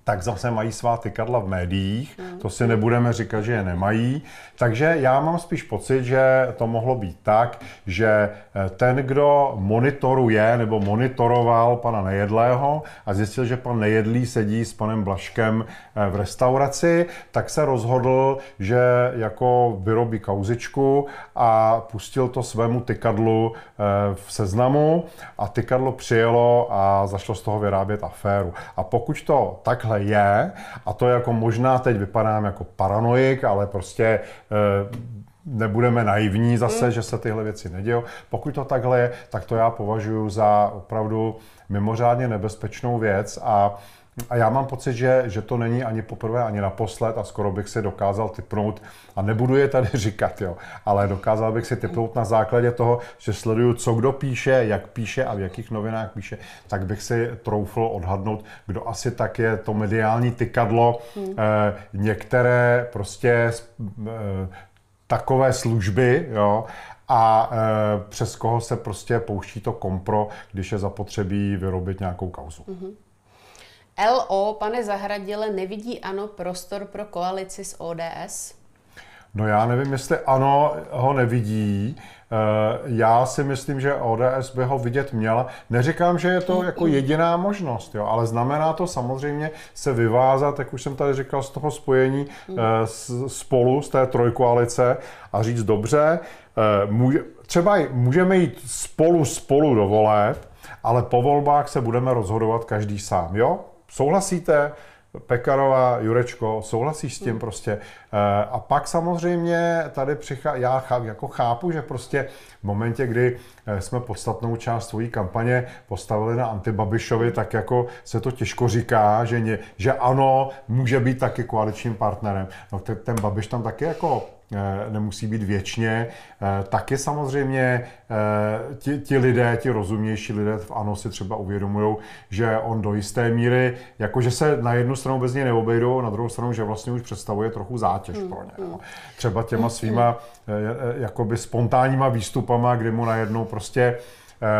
tak zase mají svá tykadla v médiích, to si nebudeme říkat, že je nemají. Takže já mám spíš pocit, že to mohlo být tak, že eh, ten, kdo monitoruje nebo monitoroval pana Nejedlého a zjistil, že pan Nejedlý sedí s panem Blaškem eh, v restauraci, tak se rozhodl, že jako vyrobí kauzičku a pustil to svému tykadlu eh, v seznamu a tykadlo přijelo a zašlo z toho vyrábět aféru. A pokud to takhle je, a to jako možná teď vypadám jako paranoik, ale prostě e, nebudeme naivní zase, mm. že se tyhle věci nedějí. Pokud to takhle je, tak to já považuji za opravdu mimořádně nebezpečnou věc a a já mám pocit, že, že to není ani poprvé, ani naposled a skoro bych si dokázal typnout, a nebudu je tady říkat, jo, ale dokázal bych si typnout na základě toho, že sleduju, co kdo píše, jak píše a v jakých novinách píše, tak bych si troufl odhadnout, kdo asi tak je to mediální tykadlo. Hmm. Eh, některé prostě eh, takové služby, jo, a e, přes koho se prostě pouští to kompro, když je zapotřebí vyrobit nějakou kauzu. Mm-hmm. LO, pane Zahradile, nevidí ano prostor pro koalici s ODS? No já nevím, jestli ano ho nevidí. Eh, já si myslím, že ODS by ho vidět měla. Neříkám, že je to jako jediná možnost, jo, ale znamená to samozřejmě se vyvázat, jak už jsem tady říkal, z toho spojení eh, spolu, z té trojkoalice a říct dobře, eh, třeba můžeme jít spolu spolu do voleb, ale po volbách se budeme rozhodovat každý sám, jo? Souhlasíte? Pekarová, Jurečko, souhlasíš s tím hmm. prostě? Eh, a pak samozřejmě tady přichází, já jako chápu, že prostě v momentě, kdy eh, jsme podstatnou část svojí kampaně postavili na Antibabišovi, tak jako se to těžko říká, že, ně, že ano, může být taky koaličním partnerem. No ten, ten Babiš tam taky jako nemusí být věčně. Eh, taky samozřejmě eh, ti, ti lidé, ti rozumnější lidé v ANO si třeba uvědomují, že on do jisté míry, jakože se na jednu stranu bez něj neobejdou, na druhou stranu, že vlastně už představuje trochu zátěž hmm. pro ně. No. Třeba těma hmm. svýma jakoby spontánníma výstupama, kdy mu najednou prostě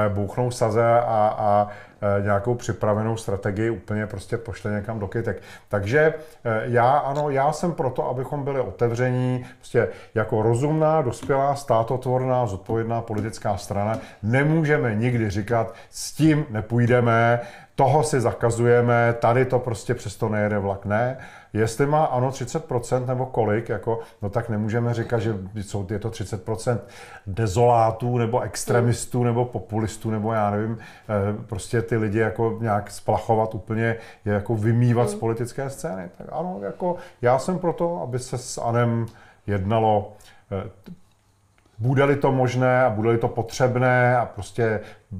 bouchnou saze a, a Eh, nějakou připravenou strategii úplně prostě pošle někam do kytek. Takže eh, já ano, já jsem proto, abychom byli otevření, prostě jako rozumná, dospělá, státotvorná, zodpovědná politická strana, nemůžeme nikdy říkat, s tím nepůjdeme, toho si zakazujeme, tady to prostě přesto nejede vlak. Ne, jestli má ano 30% nebo kolik, jako, no tak nemůžeme říkat, že jsou, je to 30% dezolátů nebo extremistů nebo populistů nebo já nevím, eh, prostě ty lidi jako nějak splachovat úplně, je jako vymývat z hmm. politické scény. Tak ano, jako já jsem proto, aby se s Anem jednalo eh, bude-li to možné a bude-li to potřebné a prostě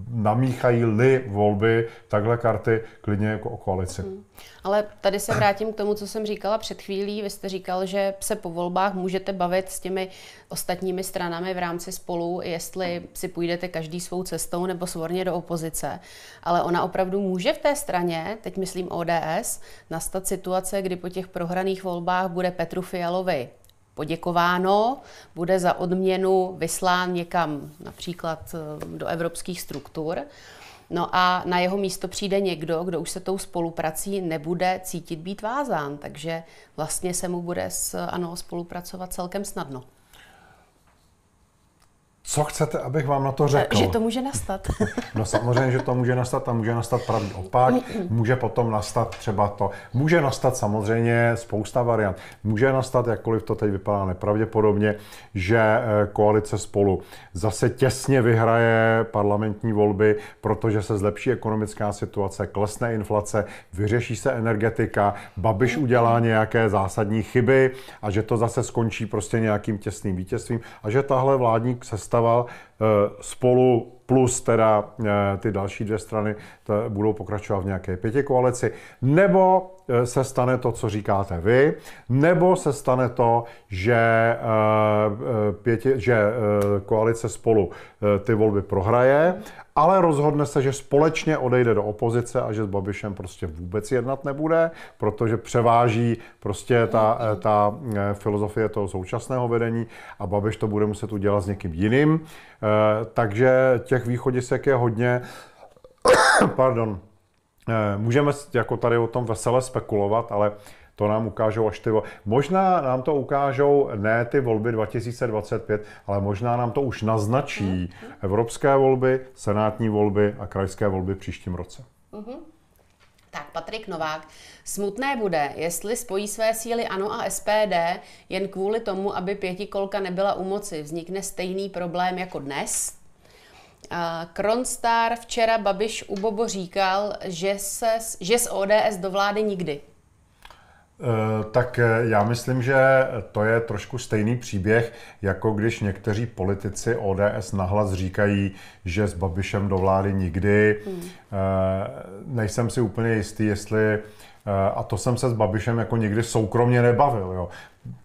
namíchají-li volby takhle karty klidně jako o koalici. Hmm. Ale tady se vrátím k tomu, co jsem říkala před chvílí. Vy jste říkal, že se po volbách můžete bavit s těmi ostatními stranami v rámci spolu, jestli si půjdete každý svou cestou nebo svorně do opozice. Ale ona opravdu může v té straně, teď myslím ODS, nastat situace, kdy po těch prohraných volbách bude Petru Fialovi poděkováno, bude za odměnu vyslán někam například eh, do evropských struktur. No a na jeho místo přijde někdo, kdo už se tou spoluprací nebude cítit být vázán, takže vlastně se mu bude s ANO spolupracovat celkem snadno. Co chcete, abych vám na to řekl? Že to může nastat. No samozřejmě, že to může nastat a může nastat pravý opak. Může potom nastat třeba to. Může nastat samozřejmě spousta variant. Může nastat, jakkoliv to teď vypadá nepravděpodobně, že eh, koalice spolu zase těsně vyhraje parlamentní volby, protože se zlepší ekonomická situace, klesne inflace, vyřeší se energetika, Babiš udělá nějaké zásadní chyby a že to zase skončí prostě nějakým těsným vítězstvím a že tahle vládní sestava dostával eh, spolu plus teda eh, ty další dvě strany budou pokračovat v nějaké pěti koalici, nebo se stane to, co říkáte vy, nebo se stane to, že, pěti, že koalice spolu ty volby prohraje ale rozhodne se, že společně odejde do opozice a že s Babišem prostě vůbec jednat nebude, protože převáží prostě ta, ta eh, filozofie toho současného vedení a Babiš to bude muset udělat s někým jiným. Eh, takže těch východisek je hodně. Pardon. Můžeme jako tady o tom vesele spekulovat, ale to nám ukážou až ty Možná nám to ukážou ne ty volby 2025, ale možná nám to už naznačí mhm. evropské volby, senátní volby a krajské volby příštím roce. Uh-huh. Tak, Patrik Novák. Smutné bude, jestli spojí své síly ANO a SPD jen kvůli tomu, aby pětikolka nebyla u moci. Vznikne stejný problém jako dnes. Kronstar včera Babiš u Bobo říkal, že, se, že z ODS do vlády nikdy. Eh, tak eh, já myslím, že to je trošku stejný příběh, jako když někteří politici ODS nahlas říkají, že s Babišem do vlády nikdy. Hmm. Eh, nejsem si úplně jistý, jestli a to jsem se s Babišem jako nikdy soukromně nebavil. Jo.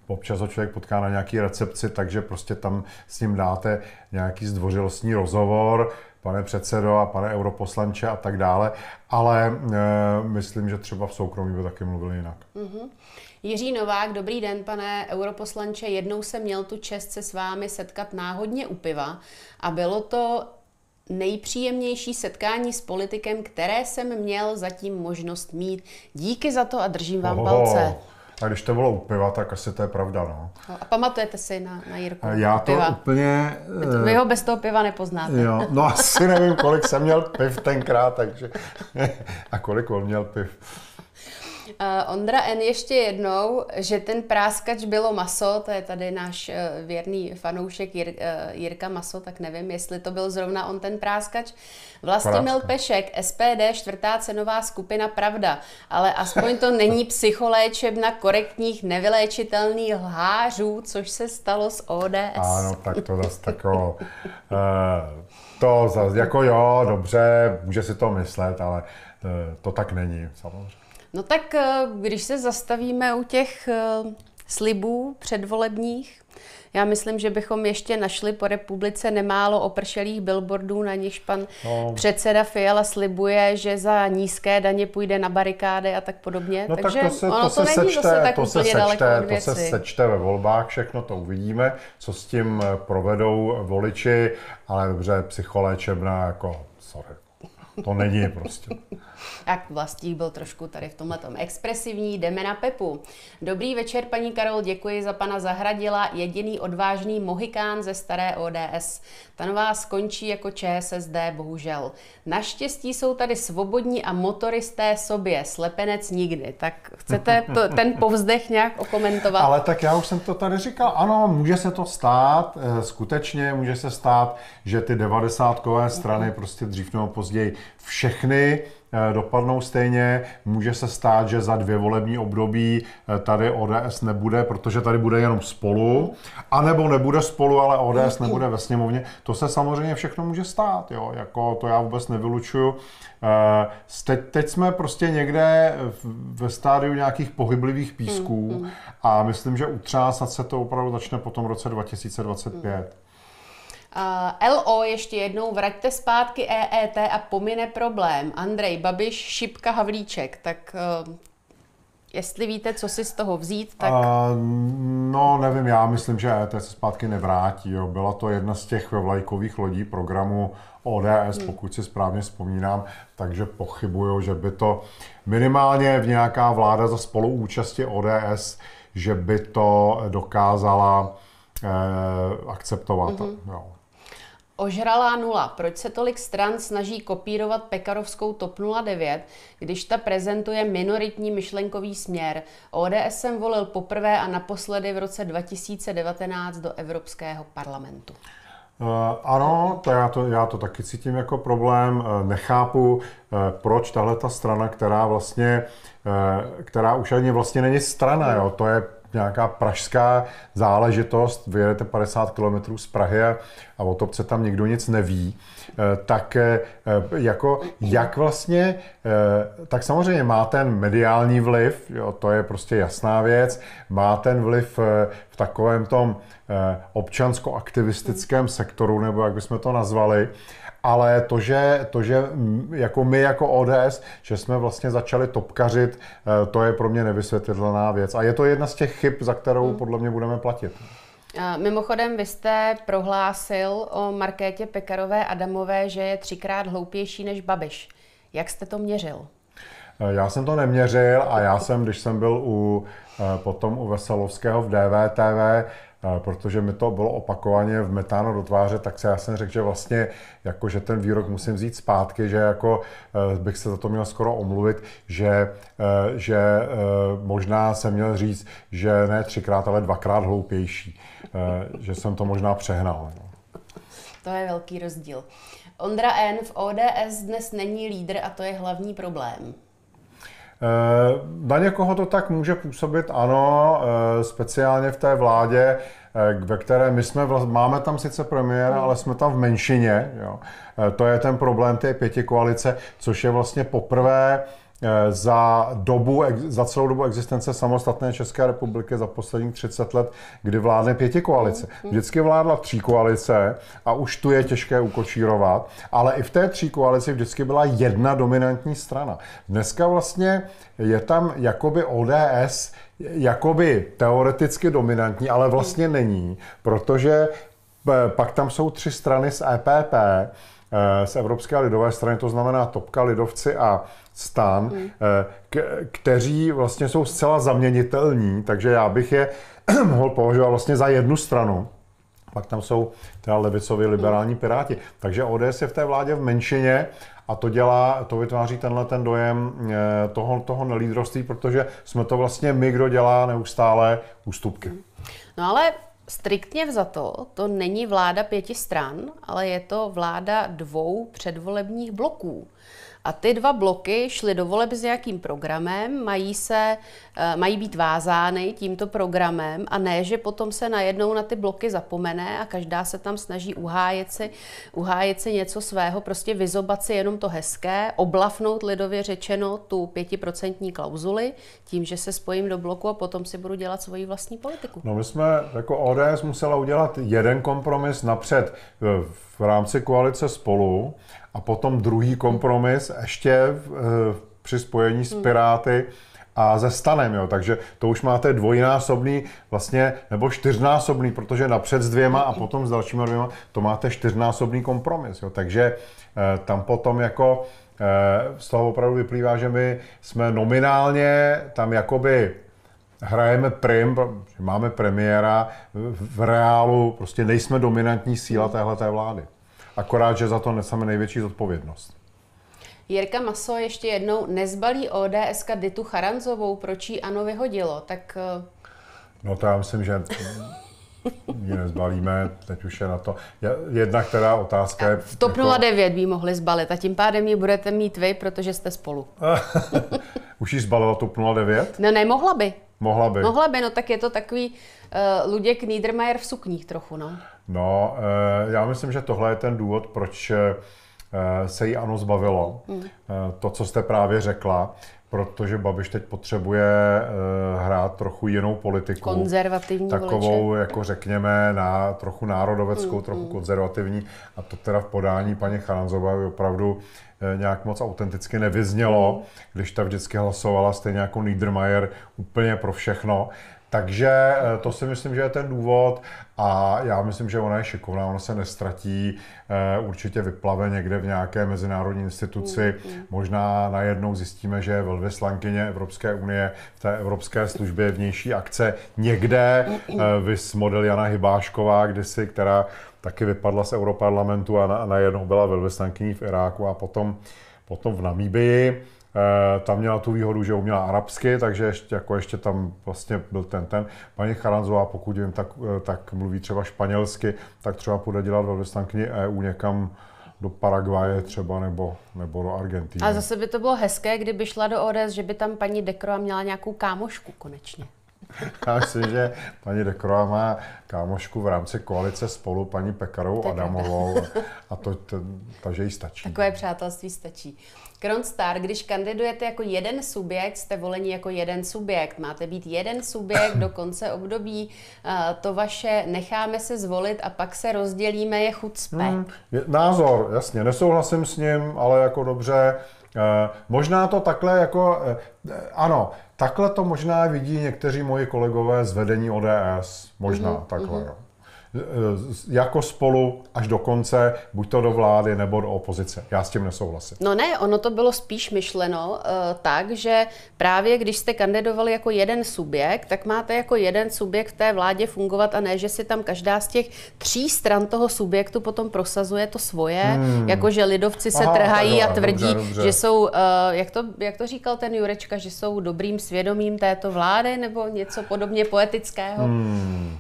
Občas ho člověk potká na nějaký recepci, takže prostě tam s ním dáte nějaký zdvořilostní rozhovor, pane předsedo a pane europoslanče a tak dále, ale e, myslím, že třeba v soukromí by taky mluvil jinak. Mm-hmm. Jiří Novák, dobrý den, pane europoslanče. Jednou jsem měl tu čest se s vámi setkat náhodně u piva a bylo to nejpříjemnější setkání s politikem, které jsem měl zatím možnost mít. Díky za to a držím vám Oho. palce. A když to bylo u piva, tak asi to je pravda, no. no a pamatujete si na, na Jirku? Já to piva. úplně... Vy ho bez toho piva nepoznáte. Jo, no asi nevím, kolik jsem měl piv tenkrát, takže... a kolik on měl piv. Uh, Ondra N. ještě jednou, že ten práskač bylo maso, to je tady náš uh, věrný fanoušek Jir, uh, Jirka Maso, tak nevím, jestli to byl zrovna on ten práskač. Vlastimil Pešek, SPD, čtvrtá cenová skupina Pravda, ale aspoň to není psycholéčebna korektních nevyléčitelných lhářů, což se stalo s ODS. Ano, tak to zase tako... Uh, to zase, jako jo, dobře, může si to myslet, ale to tak není, samozřejmě. No tak eh, když se zastavíme u těch eh, slibů předvolebních, já myslím, že bychom ještě našli po republice nemálo opršelých billboardů, na nichž pan no. předseda Fiala slibuje, že za nízké daně půjde na barikády a tak podobně. No Takže tak to se, ono to, se to není sečte, zase tak to úplně se sečte. To se sečte ve volbách, všechno to uvidíme, co s tím eh, provedou voliči, ale dobře, psycholéčebná jako, sorry, to není prostě. Tak vlastík byl trošku tady v tomhle expresivní. Jdeme na Pepu. Dobrý večer, paní Karol, děkuji za pana Zahradila, jediný odvážný mohikán ze staré ODS. Ta nová skončí jako ČSSD, bohužel. Naštěstí jsou tady svobodní a motoristé sobě, slepenec nikdy. Tak chcete to, ten povzdech nějak okomentovat? Ale tak já už jsem to tady říkal. Ano, může se to stát, eh, skutečně může se stát, že ty devadesátkové strany prostě dřív nebo později všechny Eh, dopadnou stejně. Může se stát, že za dvě volební období eh, tady ODS nebude, protože tady bude jenom spolu, anebo nebude spolu, ale ODS nebude ve sněmovně. To se samozřejmě všechno může stát, jo? Jako to já vůbec nevylučuju. Eh, teď, teď jsme prostě někde ve stádiu nějakých pohyblivých písků hmm, hmm. a myslím, že utřásat se to opravdu začne po tom roce 2025. Uh, LO ještě jednou, vraťte zpátky EET a pomine problém. Andrej Babiš, Šipka Havlíček, tak uh, jestli víte, co si z toho vzít, tak... Uh, no, nevím, já myslím, že EET se zpátky nevrátí. Jo. Byla to jedna z těch vlajkových lodí programu ODS, hmm. pokud si správně vzpomínám, takže pochybuju, že by to minimálně v nějaká vláda za spoluúčasti ODS, že by to dokázala eh, akceptovat. Mm-hmm. Jo. Ožralá nula. Proč se tolik stran snaží kopírovat pekarovskou TOP 09, když ta prezentuje minoritní myšlenkový směr? ODS jsem volil poprvé a naposledy v roce 2019 do Evropského parlamentu. Uh, ano, to já, to já to taky cítím jako problém. Uh, nechápu, uh, proč tahle ta strana, která vlastně, která už ani vlastně není strana, jo, to je nějaká pražská záležitost, vyjedete 50 km z Prahy a, o topce tam nikdo nic neví, eh, tak eh, jako jak vlastně, eh, tak samozřejmě má ten mediální vliv, jo, to je prostě jasná věc, má ten vliv v takovém tom občansko-aktivistickém sektoru, nebo jak bychom to nazvali, ale to že, to, že jako my jako ODS, že jsme vlastně začali topkařit, eh, to je pro mě nevysvětlitelná věc. A je to jedna z těch chyb, za kterou hmm. podle mě budeme platit. Mimochodem, vy jste prohlásil o Markétě Pekarové Adamové, že je třikrát hloupější než Babiš. Jak jste to měřil? Já jsem to neměřil a já jsem, když jsem byl u, potom u Veselovského v DVTV, protože mi to bylo opakovaně vmetáno do tváře, tak se já jsem řekl, že vlastně jako, že ten výrok musím vzít zpátky, že jako bych se za to měl skoro omluvit, že, že možná jsem měl říct, že ne třikrát, ale dvakrát hloupější, že jsem to možná přehnal. No. To je velký rozdíl. Ondra N. v ODS dnes není lídr a to je hlavní problém. Eh, na někoho to tak může působit, ano, eh, speciálně v té vládě, eh, ve které my jsme, máme tam sice premiéra, ale jsme tam v menšině. Jo. To je ten problém té pěti koalice, což je vlastně poprvé Eh, za dobu, za celou dobu existence samostatné České republiky za posledních 30 let, kdy vládne pěti koalice. Vždycky vládla tří koalice a už tu je těžké ukočírovat, ale i v té tří koalici vždycky byla jedna dominantní strana. Dneska vlastně je tam jakoby ODS jakoby teoreticky dominantní, ale vlastně není, protože eh, pak tam jsou tři strany z EPP, eh, z Evropské lidové strany, to znamená Topka, Lidovci a stan, hmm. k- kteří vlastně jsou zcela zaměnitelní, takže já bych je mohl považovat vlastně za jednu stranu. Pak tam jsou teda levicovi liberální piráti. Takže ODS je v té vládě v menšině a to dělá, to vytváří tenhle ten dojem eh, toho, toho nelídrovství, protože jsme to vlastně my, kdo dělá neustále ústupky. No ale striktně vzato, to není vláda pěti stran, ale je to vláda dvou předvolebních bloků. A ty dva bloky šly do voleb s nějakým programem, mají, se, eh, mají být vázány tímto programem a ne, že potom se najednou na ty bloky zapomene a každá se tam snaží uhájet si, uhájet si něco svého, prostě vyzobat si jenom to hezké, oblafnout lidově řečeno tu pětiprocentní klauzuli tím, že se spojím do bloku a potom si budu dělat svoji vlastní politiku. No my jsme jako ODS musela udělat jeden kompromis napřed v rámci koalice spolu a potom druhý kompromis ještě v, při spojení s hmm. Piráty a ze stanem, jo. takže to už máte dvojnásobný, vlastně, nebo čtyřnásobný, protože napřed s dvěma a potom s dalšíma dvěma, to máte čtyřnásobný kompromis, jo. takže eh, tam potom jako eh, z toho opravdu vyplývá, že my jsme nominálně tam jakoby hrajeme prim, máme premiéra, v reálu prostě nejsme dominantní síla téhle vlády. Akorát, že za to neseme největší zodpovědnost. Jirka Maso ještě jednou nezbalí ODS Ditu Charanzovou, proč ji ano vyhodilo, tak... Eh, no to já myslím, že ji nezbalíme, teď už je na to. Jedna, která otázka je... V TOP 09 jako... by mohli zbalit a tím pádem ji budete mít vy, protože jste spolu. už ji zbalila TOP 09? No nemohla by. Mohla by. Mohla by, no tak je to takový uh, Luděk Niedermayer v sukních trochu, no. No, uh, já myslím, že tohle je ten důvod, proč uh, se jí ano zbavilo. Mm. Uh, to, co jste právě řekla, protože Babiš teď potřebuje uh, hrát trochu jinou politiku. Konzervativní Takovou, voliče. jako řekněme, na trochu národoveckou, mm, trochu mm. konzervativní. A to teda v podání paní Charanzové opravdu uh, nějak moc autenticky nevyznělo, když ta vždycky hlasovala stejně jako Niedermayer úplně pro všechno. Takže eh, to si myslím, že je ten důvod a já myslím, že ona je šikovná, ona se nestratí, eh, určitě vyplave někde v nějaké mezinárodní instituci. Mm, mm. Možná najednou zjistíme, že je velvyslankyně Evropské unie v té Evropské službě vnější akce někde, mm, eh, vys model Jana Hybášková kdysi, která taky vypadla z Europarlamentu a najednou byla velvyslankyní v Iráku a potom, potom v Namíbii. Eh, tam měla tu výhodu, že uměla arabsky, takže ještě, jako ještě tam vlastně byl ten ten. Paní Charanzová, pokud vím, tak, eh, tak mluví třeba španělsky, tak třeba půjde dělat velvyslankyni EU někam do Paraguaje třeba nebo, nebo do Argentiny. A zase by to bylo hezké, kdyby šla do ODS, že by tam paní Dekro měla nějakou kámošku konečně. Já myslím, že paní Dekroa má kámošku v rámci koalice spolu, paní Pekarovou Adamovou a to, to, takže jí stačí. Takové přátelství stačí. Kronstar, když kandidujete jako jeden subjekt, jste voleni jako jeden subjekt. Máte být jeden subjekt do konce období. To vaše necháme se zvolit a pak se rozdělíme je chucpe. Hmm, názor, jasně, nesouhlasím s ním, ale jako dobře. Eh, možná to takhle jako, eh, ano, takhle to možná vidí někteří moji kolegové z vedení ODS. Možná mm-hmm. takhle. Mm-hmm. Jako spolu až do konce, buď to do vlády nebo do opozice. Já s tím nesouhlasím. No ne, ono to bylo spíš myšleno uh, tak, že právě když jste kandidovali jako jeden subjekt, tak máte jako jeden subjekt v té vládě fungovat a ne, že si tam každá z těch tří stran toho subjektu potom prosazuje to svoje, hmm. jakože lidovci se Aha, trhají a tvrdí, dobře, dobře. že jsou, uh, jak, to, jak to říkal ten Jurečka, že jsou dobrým svědomím této vlády nebo něco podobně poetického. Hmm.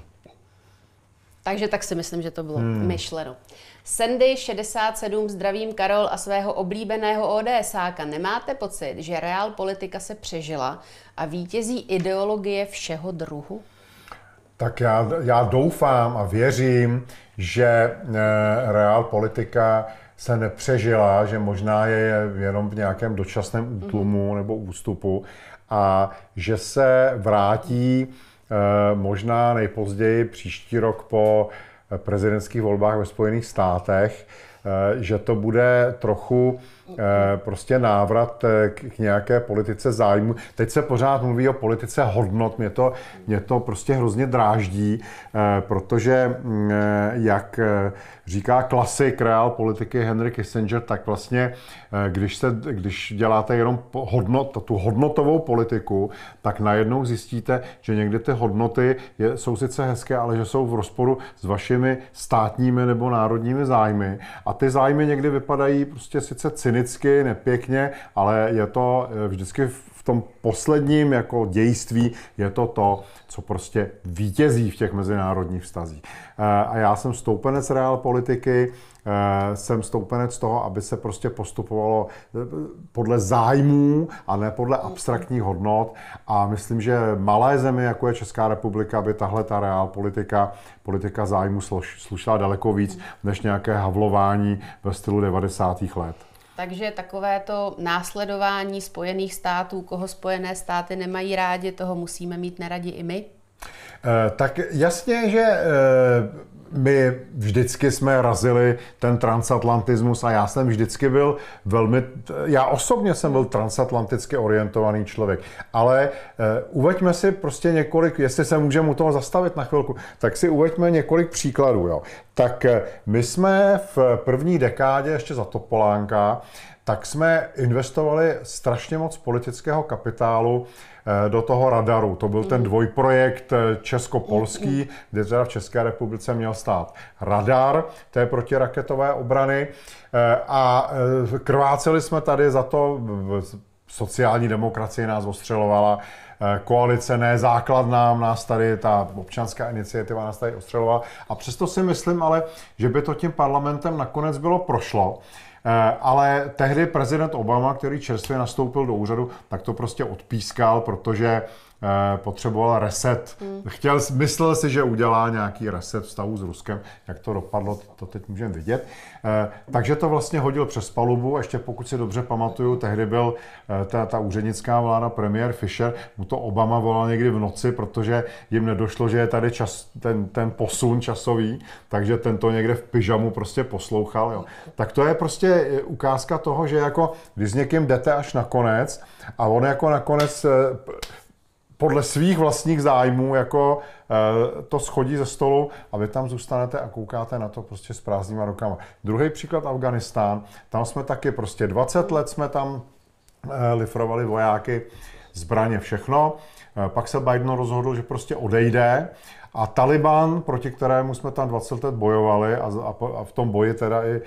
Takže tak si myslím, že to bylo hmm. myšleno. Sandy 67 zdravím Karol a svého oblíbeného ODSáka. Nemáte pocit, že reál politika se přežila a vítězí ideologie všeho druhu? Tak já, já doufám a věřím, že e, reál politika se nepřežila, že možná je jenom v nějakém dočasném útlumu mm-hmm. nebo ústupu a že se vrátí možná nejpozději příští rok po prezidentských volbách ve Spojených státech, eh, že to bude trochu Eh, prostě návrat eh, k nějaké politice zájmu. Teď se pořád mluví o politice hodnot, mě to, mě to prostě hrozně dráždí, eh, protože mm, jak říká klasik reál politiky Henry Kissinger, tak vlastně když, se, když děláte jenom hodnot, tu hodnotovou politiku, tak najednou zjistíte, že někdy ty hodnoty je, jsou sice hezké, ale že jsou v rozporu s vašimi státními nebo národními zájmy. A ty zájmy někdy vypadají prostě sice cynicky, nepěkně, ale je to eh, vždycky tom posledním jako dějství je to to, co prostě vítězí v těch mezinárodních vztazích. Eh, a já jsem stoupenec reál politiky, eh, jsem stoupenec toho, aby se prostě postupovalo podle zájmů a ne podle abstraktních hodnot. A myslím, že malé zemi, jako je Česká republika, by tahle ta reál politika, politika zájmu slušela daleko víc než nějaké havlování ve stylu 90. let. Takže takové to následování Spojených států, koho Spojené státy nemají rádi, toho musíme mít neradi i my? Eh, tak jasně, že eh, my vždycky jsme razili ten transatlantismus a já jsem vždycky byl velmi, já osobně jsem byl transatlanticky orientovaný člověk, ale uh, uveďme si prostě několik, jestli se můžeme u toho zastavit na chvilku, tak si uveďme několik příkladů. Jo. Tak my jsme v první dekádě ještě za Topolánka, tak jsme investovali strašně moc politického kapitálu Eh, do toho radaru. To byl ten mm. dvojprojekt eh, česko-polský, mm, mm. kde teda v České republice měl stát radar té protiraketové obrany eh, a krváceli jsme tady za to, sociální demokracie nás ostřelovala, koalice ne základná, nás tady, ta občanská iniciativa nás tady ostřelovala. A přesto si myslím ale, že by to tím parlamentem nakonec bylo prošlo. Eh, ale tehdy prezident Obama, který čerstvě nastoupil do úřadu, tak to prostě odpískal, protože potřeboval reset. Hmm. Chtěl, myslel si, že udělá nějaký reset vztahu s Ruskem. Jak to dopadlo, to teď můžeme vidět. Eh, takže to vlastně hodil přes palubu. Ještě pokud si dobře pamatuju, tehdy byl eh, ta, ta úřednická vláda, premiér Fischer, mu to Obama volal někdy v noci, protože jim nedošlo, že je tady čas, ten, ten posun časový, takže ten to někde v pyžamu prostě poslouchal. Jo. Tak to je prostě ukázka toho, že jako když s někým jdete až nakonec a on jako nakonec podle svých vlastních zájmů jako e, to schodí ze stolu a vy tam zůstanete a koukáte na to prostě s prázdnýma rukama. Druhý příklad Afganistán, tam jsme taky prostě 20 let jsme tam e, lifrovali vojáky, zbraně, všechno. E, pak se Biden rozhodl, že prostě odejde a Taliban, proti kterému jsme tam 20 let bojovali a, a, a v tom boji teda i e,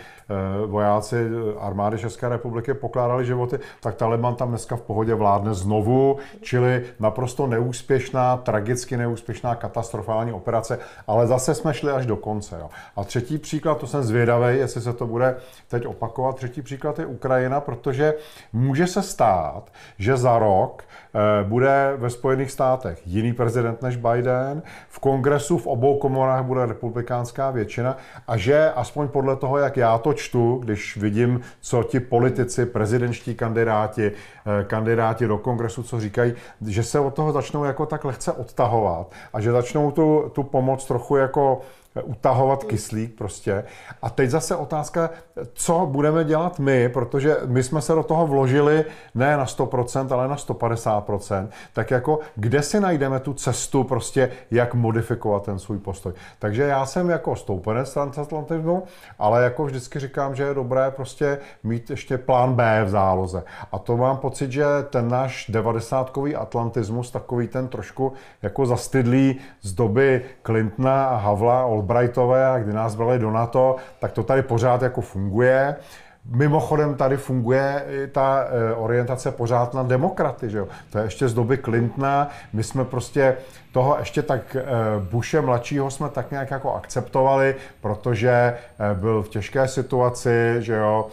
vojáci armády České republiky pokládali životy, tak Taliban tam dneska v pohodě vládne znovu, čili naprosto neúspěšná, tragicky neúspěšná, katastrofální operace, ale zase jsme šli až do konce. Jo. A třetí příklad, to jsem zvědavý, jestli se to bude teď opakovat, třetí příklad je Ukrajina, protože může se stát, že za rok e, bude ve Spojených státech jiný prezident než Biden, v kongresu v obou komorách bude republikánská většina a že aspoň podle toho, jak já to čtu, když vidím, co ti politici, prezidentští kandidáti, eh, kandidáti do kongresu, co říkají, že se od toho začnou jako tak lehce odtahovat a že začnou tu, tu pomoc trochu jako utahovat kyslík prostě. A teď zase otázka, co budeme dělat my, protože my jsme se do toho vložili ne na 100%, ale na 150%. Tak jako, kde si najdeme tu cestu prostě, jak modifikovat ten svůj postoj. Takže já jsem jako stoupenec transatlantismu, ale jako vždycky říkám, že je dobré prostě mít ještě plán B v záloze. A to mám pocit, že ten náš 90 atlantismus, takový ten trošku jako zastydlý z doby Clintona a Havla, Albrightové, a kdy nás brali do NATO, tak to tady pořád jako funguje. Mimochodem tady funguje i ta e, orientace pořád na demokraty, že jo? To je ještě z doby Clintona. My jsme prostě toho ještě tak e, Bushe mladšího jsme tak nějak jako akceptovali, protože e, byl v těžké situaci, že jo,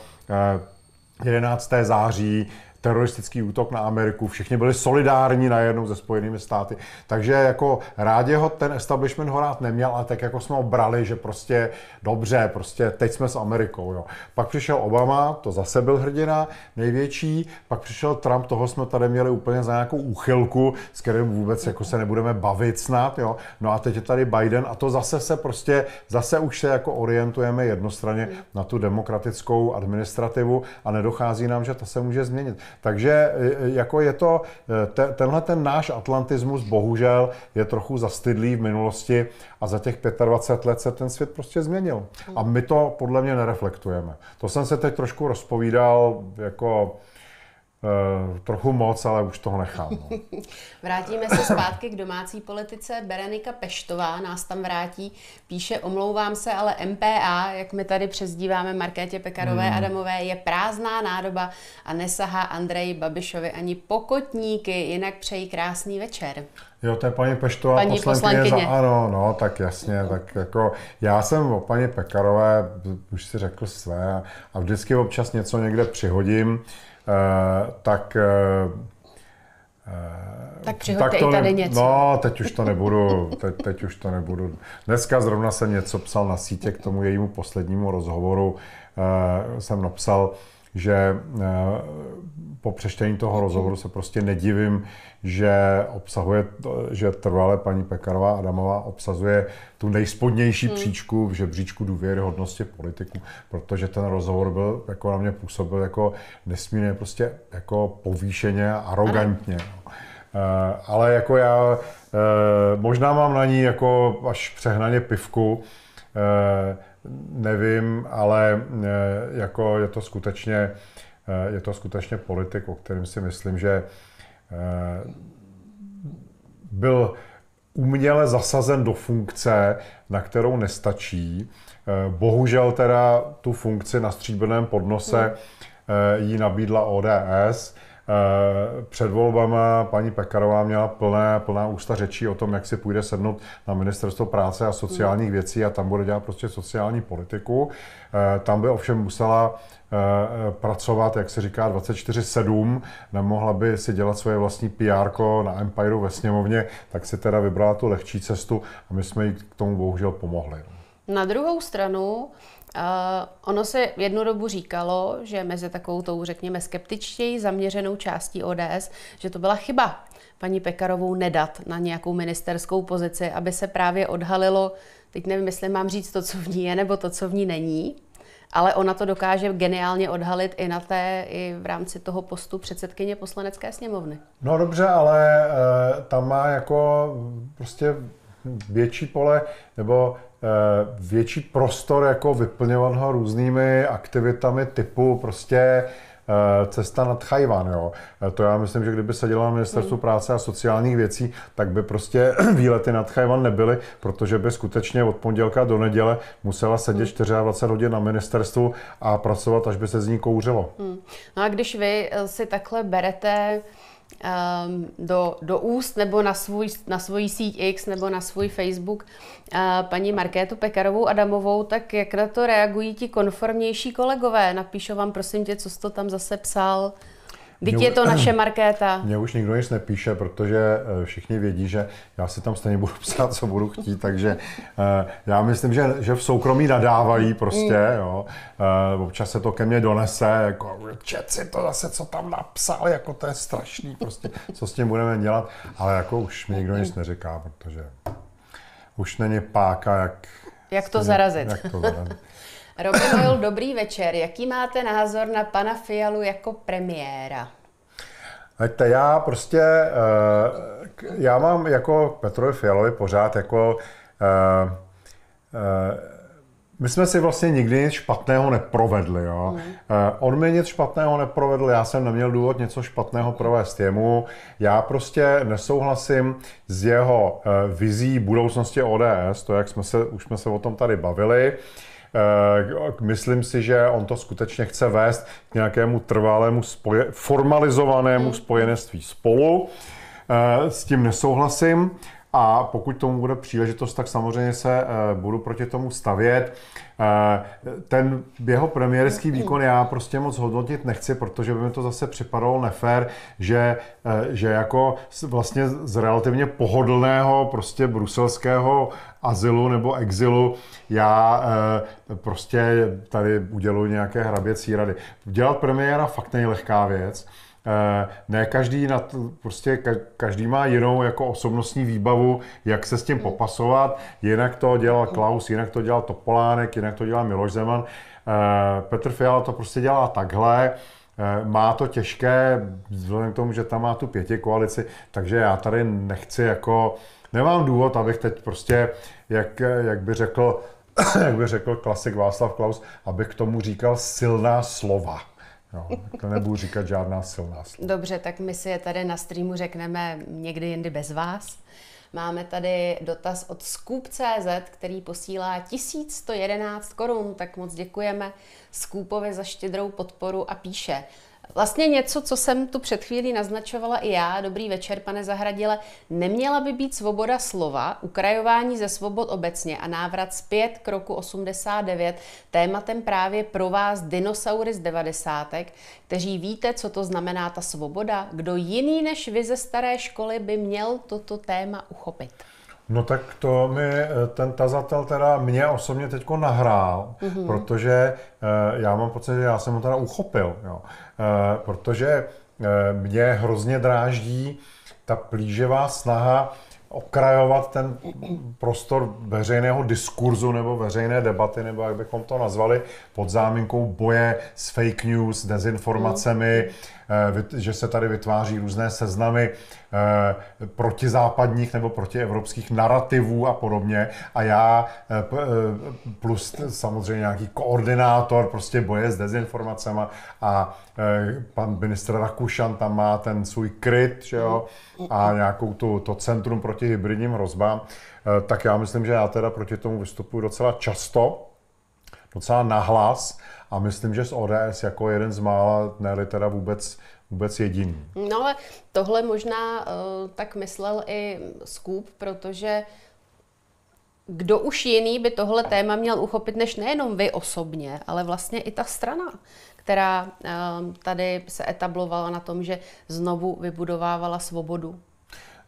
11. září, teroristický útok na Ameriku, všichni byli solidární najednou se Spojenými státy. Takže jako rádě ho ten establishment ho rád neměl, ale tak jako jsme ho brali, že prostě dobře, prostě teď jsme s Amerikou. Jo. Pak přišel Obama, to zase byl hrdina největší, pak přišel Trump, toho jsme tady měli úplně za nějakou úchylku, s kterým vůbec jako se nebudeme bavit snad. Jo. No a teď je tady Biden a to zase se prostě, zase už se jako orientujeme jednostranně na tu demokratickou administrativu a nedochází nám, že to se může změnit. Takže e, jako je to, e, te, tenhle ten náš atlantismus bohužel je trochu zastydlý v minulosti a za těch 25 let se ten svět prostě změnil. A my to podle mě nereflektujeme. To jsem se teď trošku rozpovídal jako Uh, trochu moc, ale už toho nechám. No. Vrátíme se zpátky k domácí politice. Berenika Peštová nás tam vrátí. Píše, omlouvám se, ale MPA, jak my tady přezdíváme Markétě Pekarové hmm. Adamové, je prázdná nádoba a nesahá Andrej Babišovi ani pokotníky, jinak přejí krásný večer. Jo, to je paní Peštová paní poslankyně. poslankyně. Za, ano, no, tak jasně, tak jako já jsem o paní Pekarové už si řekl své a vždycky občas něco někde přihodím. Eh, tak eh, tak tak to tady něco. No, teď už to nebudu, teď, teď už to nebudu. Dneska zrovna jsem něco psal na sítě k tomu jejímu poslednímu rozhovoru. Uh, jsem napsal, že uh, po přečtení toho rozhovoru se prostě nedivím, že obsahuje, že trvalé paní Pekarová Adamová obsazuje tu nejspodnější hmm. příčku v žebříčku důvěryhodnosti politiků, protože ten rozhovor byl, jako na mě působil jako nesmírně prostě jako povýšeně a arrogantně. Ano. Eh, ale jako já eh, možná mám na ní jako až přehnaně pivku, eh, nevím, ale jako je to skutečně je to skutečně politik, o kterém si myslím, že byl uměle zasazen do funkce, na kterou nestačí. Bohužel teda tu funkci na stříbrném podnose hmm. jí nabídla ODS. Před volbama paní Pekarová měla plné, plná ústa řečí o tom, jak si půjde sednout na ministerstvo práce a sociálních věcí a tam bude dělat prostě sociální politiku. Tam by ovšem musela Eh, pracovat, jak se říká, 24-7, nemohla by si dělat svoje vlastní PR na Empireu ve sněmovně, tak si teda vybrala tu lehčí cestu a my jsme jí k tomu bohužel pomohli. Na druhou stranu, Uh, ono se jednu dobu říkalo, že mezi takovou tou, řekněme, skeptičtěji zaměřenou částí ODS, že to byla chyba paní Pekarovou nedat na nějakou ministerskou pozici, aby se právě odhalilo, teď nevím, jestli mám říct to, co v ní je, nebo to, co v ní není, ale ona to dokáže geniálně odhalit i na té, i v rámci toho postu předsedkyně poslanecké sněmovny. No dobře, ale e, tam má jako prostě větší pole, nebo větší prostor jako vyplňovat ho různými aktivitami typu prostě Eh, cesta nad Chajvan. Jo. Eh, to já myslím, že kdyby se dělalo na ministerstvu hmm. práce a sociálních věcí, tak by prostě výlety nad Chajvan nebyly, protože by skutečně od pondělka do neděle musela sedět 24 hmm. hodin na ministerstvu a pracovat, až by se z ní kouřilo. Hmm. No a když vy eh, si takhle berete do, do úst nebo na svůj, na svůj síť X nebo na svůj Facebook uh, paní Markétu Pekarovou Adamovou, tak jak na to reagují ti konformnější kolegové? Napíšu vám prosím tě, co jsi to tam zase psal. Teď je to naše markéta. Mně už nikdo nic nepíše, protože eh, všichni vědí, že já si tam stejně budu psát, co budu chtít, takže eh, já myslím, že, že v soukromí nadávají prostě, mm. jo. Eh, občas se to ke mně donese, jako čet si to zase, co tam napsal, jako to je strašný, prostě, co s tím budeme dělat, ale jako už mi nikdo nic neříká, protože už není páka, jak Jak to zarazit? Jak to zarazit. Robin Oil, dobrý večer. Jaký máte názor na pana Fialu jako premiéra? Víte, já prostě, uh, já mám jako Petrovi Fialovi pořád jako, uh, uh, my jsme si vlastně nikdy nic špatného neprovedli. Jo? Mm. Uh, on mi nic špatného neprovedl, já jsem neměl důvod něco špatného provést jemu. Já prostě nesouhlasím s jeho vizí budoucnosti ODS, to jak jsme se, už jsme se o tom tady bavili. Uh, Eh, myslím si, že on to skutečně chce vést k nějakému trvalému, spoje, formalizovanému hmm. spojenectví spolu. Eh, s tím nesouhlasím. A pokud tomu bude příležitost, tak samozřejmě se uh, budu proti tomu stavět. Uh, ten jeho premiérský výkon já prostě moc hodnotit nechci, protože by mi to zase připadalo nefér, že, uh, že jako vlastně z relativně pohodlného prostě bruselského azylu nebo exilu já prostě tady uděluji nějaké hraběcí rady. Dělat premiéra fakt není lehká věc. Eh, ne každý, na to, prostě každý má jinou jako osobnostní výbavu, jak se s tím popasovat. Jinak to dělal Klaus, jinak to dělal Topolánek, jinak to dělal Miloš Zeman. Eh, Petr Fiala to prostě dělá takhle. Eh, má to těžké, vzhledem k tomu, že tam má tu pěti koalici, takže já tady nechci jako, nemám důvod, abych teď prostě, jak, jak by řekl, jak by řekl klasik Václav Klaus, abych k tomu říkal silná slova. Jo, to nebudu říkat žádná silná slova. Dobře, tak my si je tady na streamu řekneme někdy jindy bez vás. Máme tady dotaz od Scoop.cz, který posílá 1111 korun, tak moc děkujeme Scoopovi za štědrou podporu a píše – Vlastně něco, co jsem tu před chvílí naznačovala i já, dobrý večer, pane Zahradile, neměla by být svoboda slova, ukrajování ze svobod obecně a návrat zpět k roku 89 tématem právě pro vás dinosaury z devadesátek, kteří víte, co to znamená ta svoboda? Kdo jiný než vy ze staré školy by měl toto téma uchopit? No tak to mi eh, ten tazatel teda mě osobně teďko nahrál, mm-hmm. protože eh, já mám pocit, že já jsem ho teda uchopil, jo. Eh, protože mě hrozně dráždí ta plíživá snaha okrajovat ten prostor veřejného diskurzu nebo veřejné debaty, nebo jak bychom to nazvali, pod záminkou boje s fake news, dezinformacemi, mm. Že se tady vytváří různé seznamy Eh, protizápadních nebo protievropských narrativů a podobně. A já eh, eh, plus samozřejmě nějaký koordinátor prostě boje s dezinformacemi a pan ministr Rakušan tam má ten svůj kryt, že jo, a nějakou tu, to centrum proti hybridním hrozbám, tak já myslím, že já teda proti tomu vystupuji docela často, docela nahlas a myslím, že z ODS jako jeden z mála, ne teda vůbec vůbec jediný. No ale tohle možná uh, tak myslel i Scoop, protože kdo už jiný by tohle téma měl uchopit, než nejenom vy osobně, ale vlastně i ta strana, která uh, tady se etablovala na tom, že znovu vybudovávala svobodu.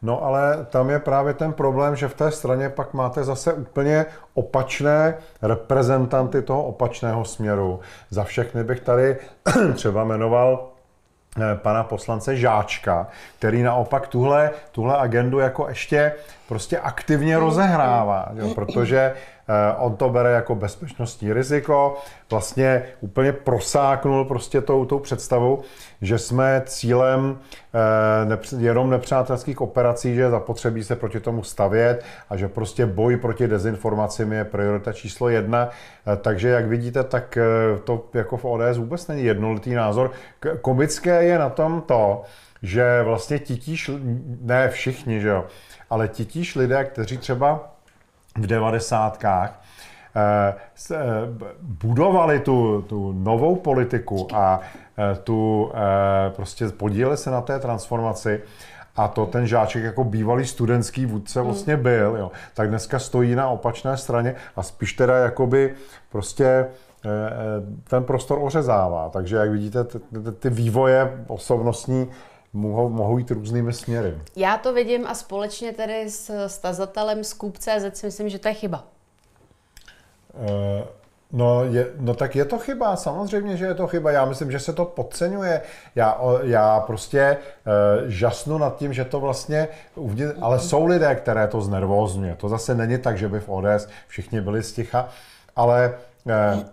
No ale tam je právě ten problém, že v té straně pak máte zase úplně opačné reprezentanty toho opačného směru. Za všechny bych tady třeba jmenoval Eh, pana poslance Žáčka, který naopak tuhle, tuhle agendu jako ještě prostě aktivně rozehrává, jo, protože on to bere jako bezpečnostní riziko, vlastně úplně prosáknul prostě tou, tou představou, že jsme cílem eh, jenom nepřátelských operací, že zapotřebí se proti tomu stavět a že prostě boj proti dezinformacím je priorita číslo jedna. Takže jak vidíte, tak to jako v ODS vůbec není jednolitý názor. Komické je na tom to, že vlastně titíž, ne všichni, že jo, ale titíž lidé, kteří třeba v devadesátkách eh, eh, budovali tu, tu novou politiku a eh, tu prostě podíleli se na té transformaci, a to ten žáček jako bývalý studentský vůdce hmm. vlastně byl, jo, tak dneska stojí na opačné straně a spíš teda jakoby prostě ten prostor ořezává. Takže jak vidíte, ty, ty vývoje osobnostní mohou, mohou jít různými směry. Já to vidím a společně tedy s stazatelem z CZ si myslím, že to je chyba. Uh, No, je, no tak je to chyba, samozřejmě, že je to chyba. Já myslím, že se to podceňuje. Já, já prostě e, žasnu nad tím, že to vlastně uvnitř, ale jsou lidé, které to znervózňuje. To zase není tak, že by v ODS všichni byli sticha, ale e,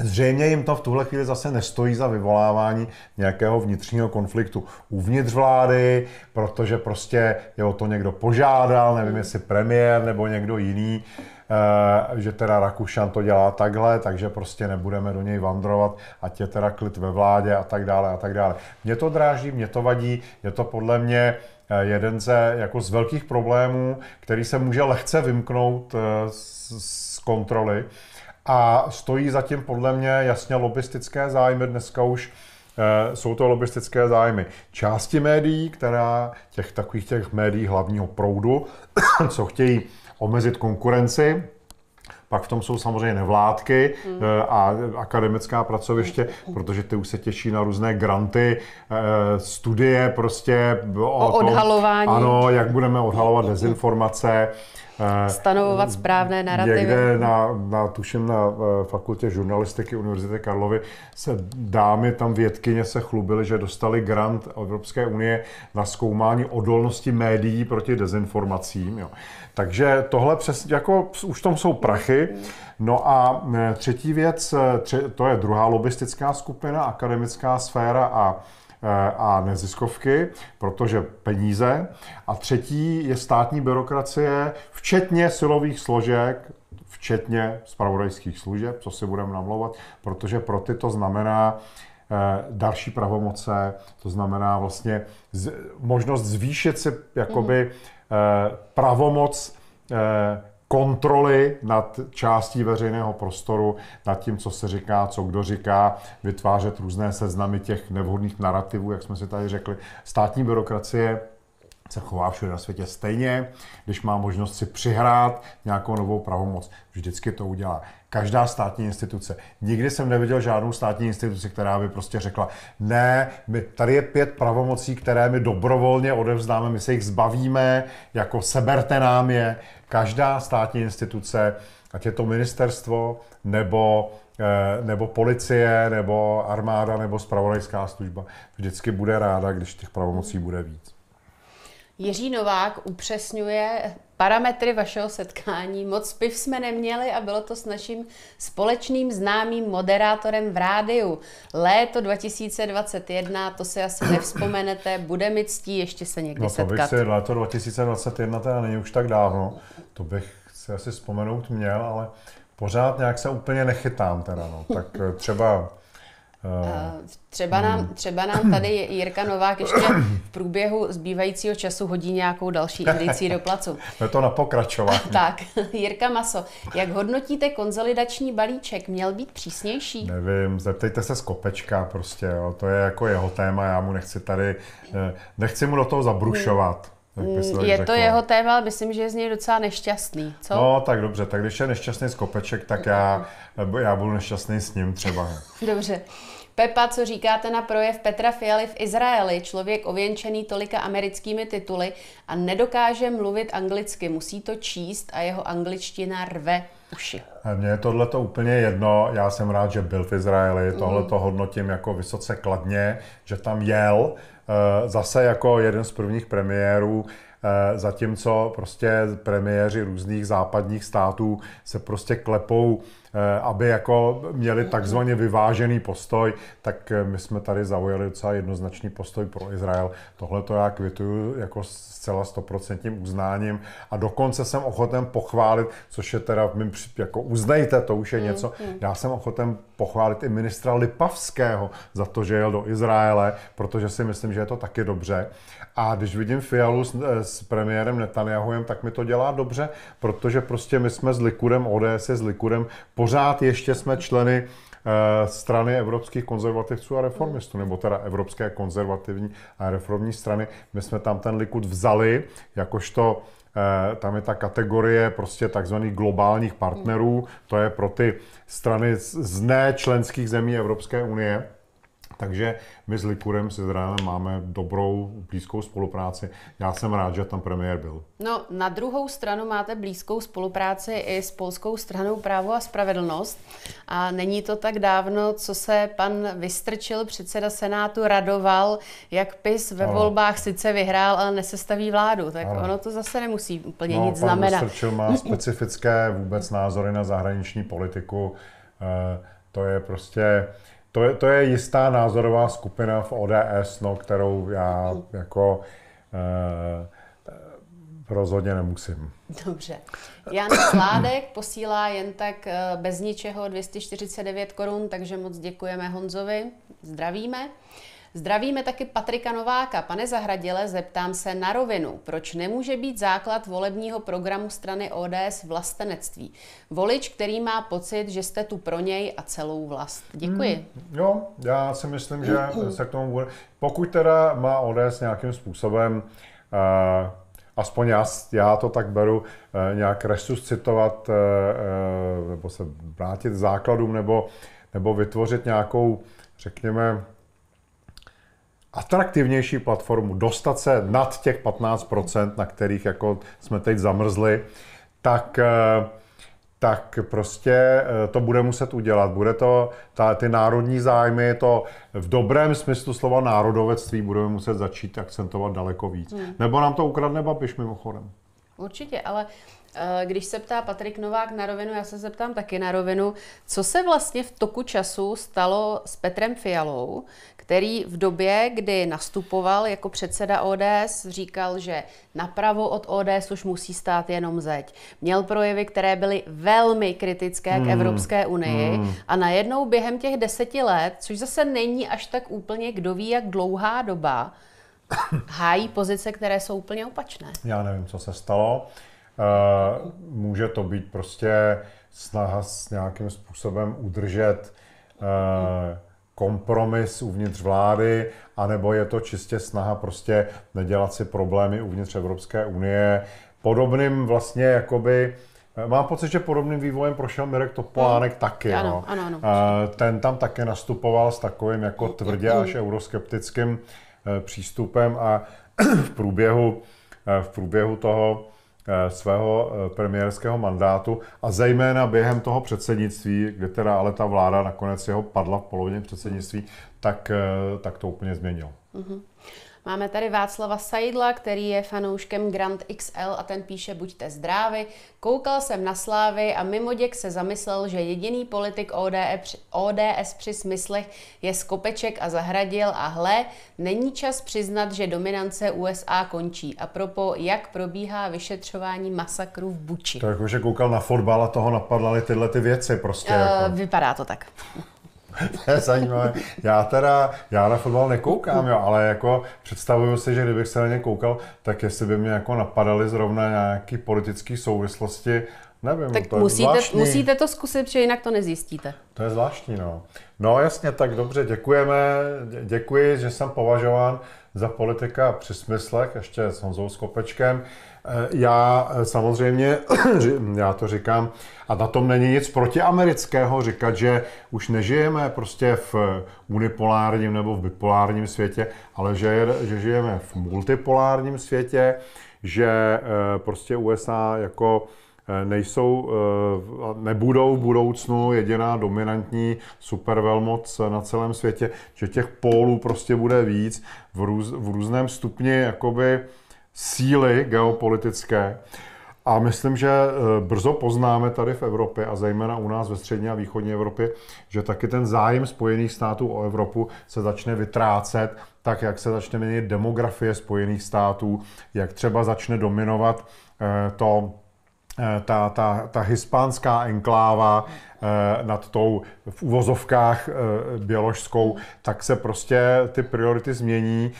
Zřejmě jim to v tuhle chvíli zase nestojí za vyvolávání nějakého vnitřního konfliktu uvnitř vlády, protože prostě je o to někdo požádal, nevím jestli premiér nebo někdo jiný, eh, že teda Rakušan to dělá takhle, takže prostě nebudeme do něj vandrovat, ať je teda klid ve vládě a tak dále a tak dále. Mě to dráží, mě to vadí, je to podle mě eh, jeden ze jako z velkých problémů, který se může lehce vymknout eh, z, z kontroly. A stojí zatím podle mě jasně lobistické zájmy. Dneska už e, jsou to lobistické zájmy části médií, která těch takových těch médií hlavního proudu, co chtějí omezit konkurenci, pak v tom jsou samozřejmě nevládky hmm. a akademická pracoviště, protože ty už se těší na různé granty, eh, studie prostě o, o odhalování. Tom, ano, jak budeme odhalovat dezinformace. Eh, Stanovovat správné narrativy. Někde na, na, tuším na eh, fakultě žurnalistiky Univerzity Karlovy se dámy, tam vědkyně se chlubily, že dostali grant Evropské unie na zkoumání odolnosti médií proti dezinformacím. Jo. Takže tohle přes, jako už tom jsou prachy. No a eh, třetí věc, to je druhá lobistická skupina, akademická sféra a a neziskovky, protože peníze. A třetí je státní byrokracie, včetně silových složek, včetně spravodajských služeb, co si budeme namlouvat, protože pro ty to znamená eh, další pravomoce, to znamená vlastně z, možnost zvýšit si jakoby mm. pravomoc kontroly nad částí veřejného prostoru, nad tím, co se říká, co kdo říká, vytvářet různé seznamy těch nevhodných narrativů, jak jsme si tady řekli. Státní byrokracie se chová všude na světě stejně. Když má možnost si přihrát nějakou novou pravomoc, vždycky to udělá. Každá státní instituce. Nikdy jsem neviděl žádnou státní instituci, která by prostě řekla, ne, my, tady je pět pravomocí, které my dobrovolně odevzdáme, my se jich zbavíme, jako seberte nám je. Každá státní instituce, ať je to ministerstvo, nebo eh, nebo policie, nebo armáda, nebo spravodajská služba, vždycky bude ráda, když těch pravomocí bude víc. Jiří Novák upřesňuje parametry vašeho setkání. Moc piv jsme neměli a bylo to s naším společným známým moderátorem v rádiu. Léto 2021, to si asi nevzpomenete, bude mi ctí ještě se někdy no, to setkat. Bych si, léto 2021 teda není už tak dávno, to bych si asi vzpomenout měl, ale pořád nějak se úplně nechytám teda, no. tak eh, třeba třeba nám, hmm. třeba nám tady Jirka Novák ještě v průběhu zbývajícího času hodí nějakou další indicí do placu. Je to na pokračování. tak, Jirka Maso, jak hodnotíte konzolidační balíček? Měl být přísnější? Nevím, zeptejte se z kopečka prostě, jo. to je jako jeho téma, já mu nechci tady, eh, nechci mu do toho zabrušovat. Hmm. Je to jeho téma, ale myslím, že je z něj docela nešťastný. Co? No, tak dobře, tak když je nešťastný z kopeček, tak já, já budu nešťastný s ním třeba. dobře. Pepa, co říkáte na projev Petra Fialy v Izraeli? Člověk ověnčený tolika americkými tituly a nedokáže mluvit anglicky. Musí to číst a jeho angličtina rve uši. Mně je tohle to úplně jedno. Já jsem rád, že byl v Izraeli. Tohle to hodnotím jako vysoce kladně, že tam jel. Eh, zase jako jeden z prvních premiérů Eh, zatímco prostě premiéři různých západních států se prostě klepou, aby jako měli takzvaně vyvážený postoj, tak eh, my jsme tady zaujali docela jednoznačný postoj pro Izrael. Tohle to já kvituju jako zcela stoprocentním uznáním a dokonce jsem ochoten pochválit, což je teda, jako uznejte, to už je něco, mm. já jsem ochoten pochválit i ministra Lipavského za to, že jel do Izraele, protože si myslím, že je to taky dobře. A když vidím Fialu s, s premiérem Netanyahuem, tak mi to dělá dobře, protože prostě my jsme s Likudem, ODS je s Likudem, pořád ještě jsme členy eh, strany evropských konzervativců a reformistů, nebo teda Evropské konzervativní a reformní strany. My jsme tam ten Likud vzali, jakožto eh, tam je ta kategorie prostě takzvaných globálních partnerů, to je pro ty strany z nečlenských zemí Evropské unie, Takže my s Likurem, s Izraelem máme dobrou, blízkou spolupráci. Já jsem rád, že tam premiér byl. No, na druhou stranu máte blízkou spolupráci i s polskou stranou právo a spravedlnost. A není to tak dávno, co se pan Vystrčil, předseda Senátu, radoval, jak PIS ve ano. volbách sice vyhrál, ale nesestaví vládu. Tak ano. ono to zase nemusí úplně no, nic pan znamenat. Vystrčil má specifické vůbec názory na zahraniční politiku. E, to je prostě to je, to je jistá názorová skupina v ODS, no, kterou já jako eh, rozhodně nemusím. Dobře. Jan Sládek posílá jen tak eh, bez ničeho 249 korun, takže moc děkujeme Honzovi. Zdravíme. Zdravíme taky Patrika Nováka. Pane Zahradile, zeptám se na rovinu. Proč nemůže být základ volebního programu strany ODS vlastenectví? Volič, který má pocit, že jste tu pro něj a celou vlast. Děkuji. Hmm, jo, já si myslím, že se k tomu bude... Pokud teda má ODS nějakým způsobem uh, aspoň já, já to tak beru, eh, nějak resuscitovat eh, nebo se vrátit základům nebo, nebo vytvořit nějakou, řekněme, atraktivnější platformu, dostat se nad těch 15%, na kterých jako jsme teď zamrzli, tak, eh, tak prostě eh, to bude muset udělat. Bude to, ta, ty národní zájmy, to v dobrém smyslu slova národovectví budeme muset začít akcentovat daleko víc. Hmm. Nebo nám to ukradne Babiš mimochodem. Určitě, ale Eh, když se ptá Patrik Novák na rovinu, já se zeptám taky na rovinu, co se vlastně v toku času stalo s Petrem Fialou, který v době, kdy nastupoval jako předseda ODS, říkal, že napravo od ODS už musí stát jenom zeď. Měl projevy, které byly velmi kritické k hmm. Evropské unii hmm. a najednou během těch deseti let, což zase není až tak úplně kdo ví, jak dlouhá doba, hájí pozice, které jsou úplně opačné. Já nevím, co se stalo. Uh, může to být prostě snaha s nějakým způsobem udržet uh, kompromis uvnitř vlády, anebo je to čistě snaha prostě nedělat si problémy uvnitř Evropské unie. Podobným vlastně jakoby eh, Mám pocit, že podobným vývojem prošel Mirek Topolánek hmm. taky. Ano, no. ano, ano. Ten tam také nastupoval s takovým jako tvrdě až euroskeptickým přístupem a v průběhu, v průběhu toho Eh, svého eh, premiérského mandátu a zejména během toho předsednictví, kde teda ale ta vláda nakonec jeho padla v polovině předsednictví, tak, eh, tak to úplně změnil. Mm-hmm. Máme tady Václava Sajdla, který je fanouškem Grand XL a ten píše Buďte zdraví. Koukal jsem na Slávy a mimoděk se zamyslel, že jediný politik ODS při smyslech je Skopeček a Zahradil a hle, není čas přiznat, že dominance USA končí. A propo, jak probíhá vyšetřování masakru v Buči? To jako, že koukal na fotbal a toho napadly tyhle ty věci prostě. Uh, jako. Vypadá to tak. To je zajímavé. Já teda, já na fotbal nekoukám, jo, ale jako představuju si, že kdybych se na ně koukal, tak jestli by mě jako napadaly zrovna nějaký politické souvislosti, nevím, tak to musíte, musíte to zkusit, protože jinak to nezjistíte. To je zvláštní, no. No jasně, tak dobře, děkujeme, děkuji, že jsem považován za politika při smyslech, ještě s Honzou Skopečkem. Eh, já eh, samozřejmě, já to říkám, a na tom není nic protiamerického říkat, že už nežijeme prostě v unipolárním nebo v bipolárním světě, ale že, že žijeme v multipolárním světě, že eh, prostě USA jako nejsou, nebudou v budoucnu jediná dominantní supervelmoc na celém světě, že těch pólů prostě bude víc v, růz, v různém stupni jakoby síly geopolitické. A myslím, že eh, brzo poznáme tady v Evropě a zejména u nás ve střední a východní Evropě, že taky ten zájem Spojených států o Evropu se začne vytrácet, tak jak se začne měnit demografie Spojených států, jak třeba začne dominovat eh, to ta, ta, ta hispánská enkláva eh, nad tou v uvozovkách eh, běložskou, tak se prostě ty priority změní.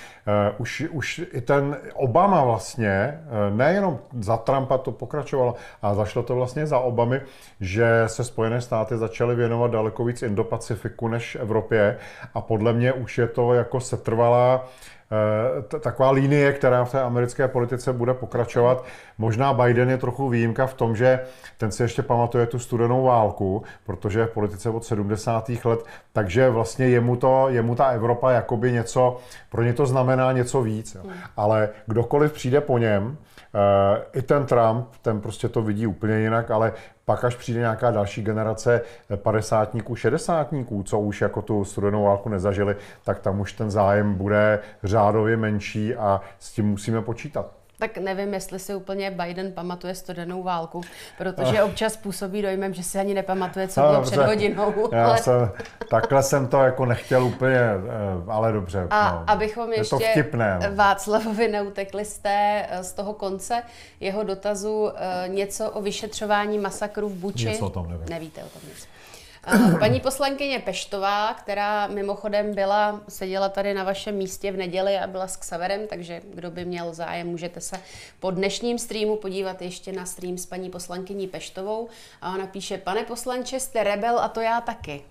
Už, už i ten Obama vlastně, nejenom za Trumpa to pokračovalo, a zašlo to vlastně za Obamy, že se Spojené státy začaly věnovat daleko víc Indo-Pacifiku než Evropě a podle mě už je to jako setrvalá Eh, taková linie, která v té americké politice bude pokračovat. Možná Biden je trochu výjimka v tom, že ten si ještě pamatuje tu studenou válku protože je v politice od 70. let, takže vlastně jemu, to, jemu ta Evropa jakoby něco, pro ně to znamená něco víc. Jo. Ale kdokoliv přijde po něm, eh, i ten Trump, ten prostě to vidí úplně jinak, ale pak až přijde nějaká další generace padesátníků, šedesátníků, co už jako tu studenou válku nezažili, tak tam už ten zájem bude řádově menší a s tím musíme počítat. Tak nevím, jestli si úplně Biden pamatuje studenou válku, protože občas působí dojmem, že si ani nepamatuje, co no, bylo před hodinou. Já ale... jsem, takhle jsem to jako nechtěl úplně, eh, ale dobře. A no, abychom je ještě to vtipné, no. Václavovi neutekli jste eh, z toho konce jeho dotazu eh, něco o vyšetřování masakru v Buči. Něco o tom nevím. Nevíte o tom nic. Paní poslankyně Peštová, která mimochodem byla, seděla tady na vašem místě v neděli a byla s Xaverem, takže kdo by měl zájem, můžete se po dnešním streamu podívat ještě na stream s paní poslankyní Peštovou. A ona píše, pane poslanče, jste rebel a to já taky.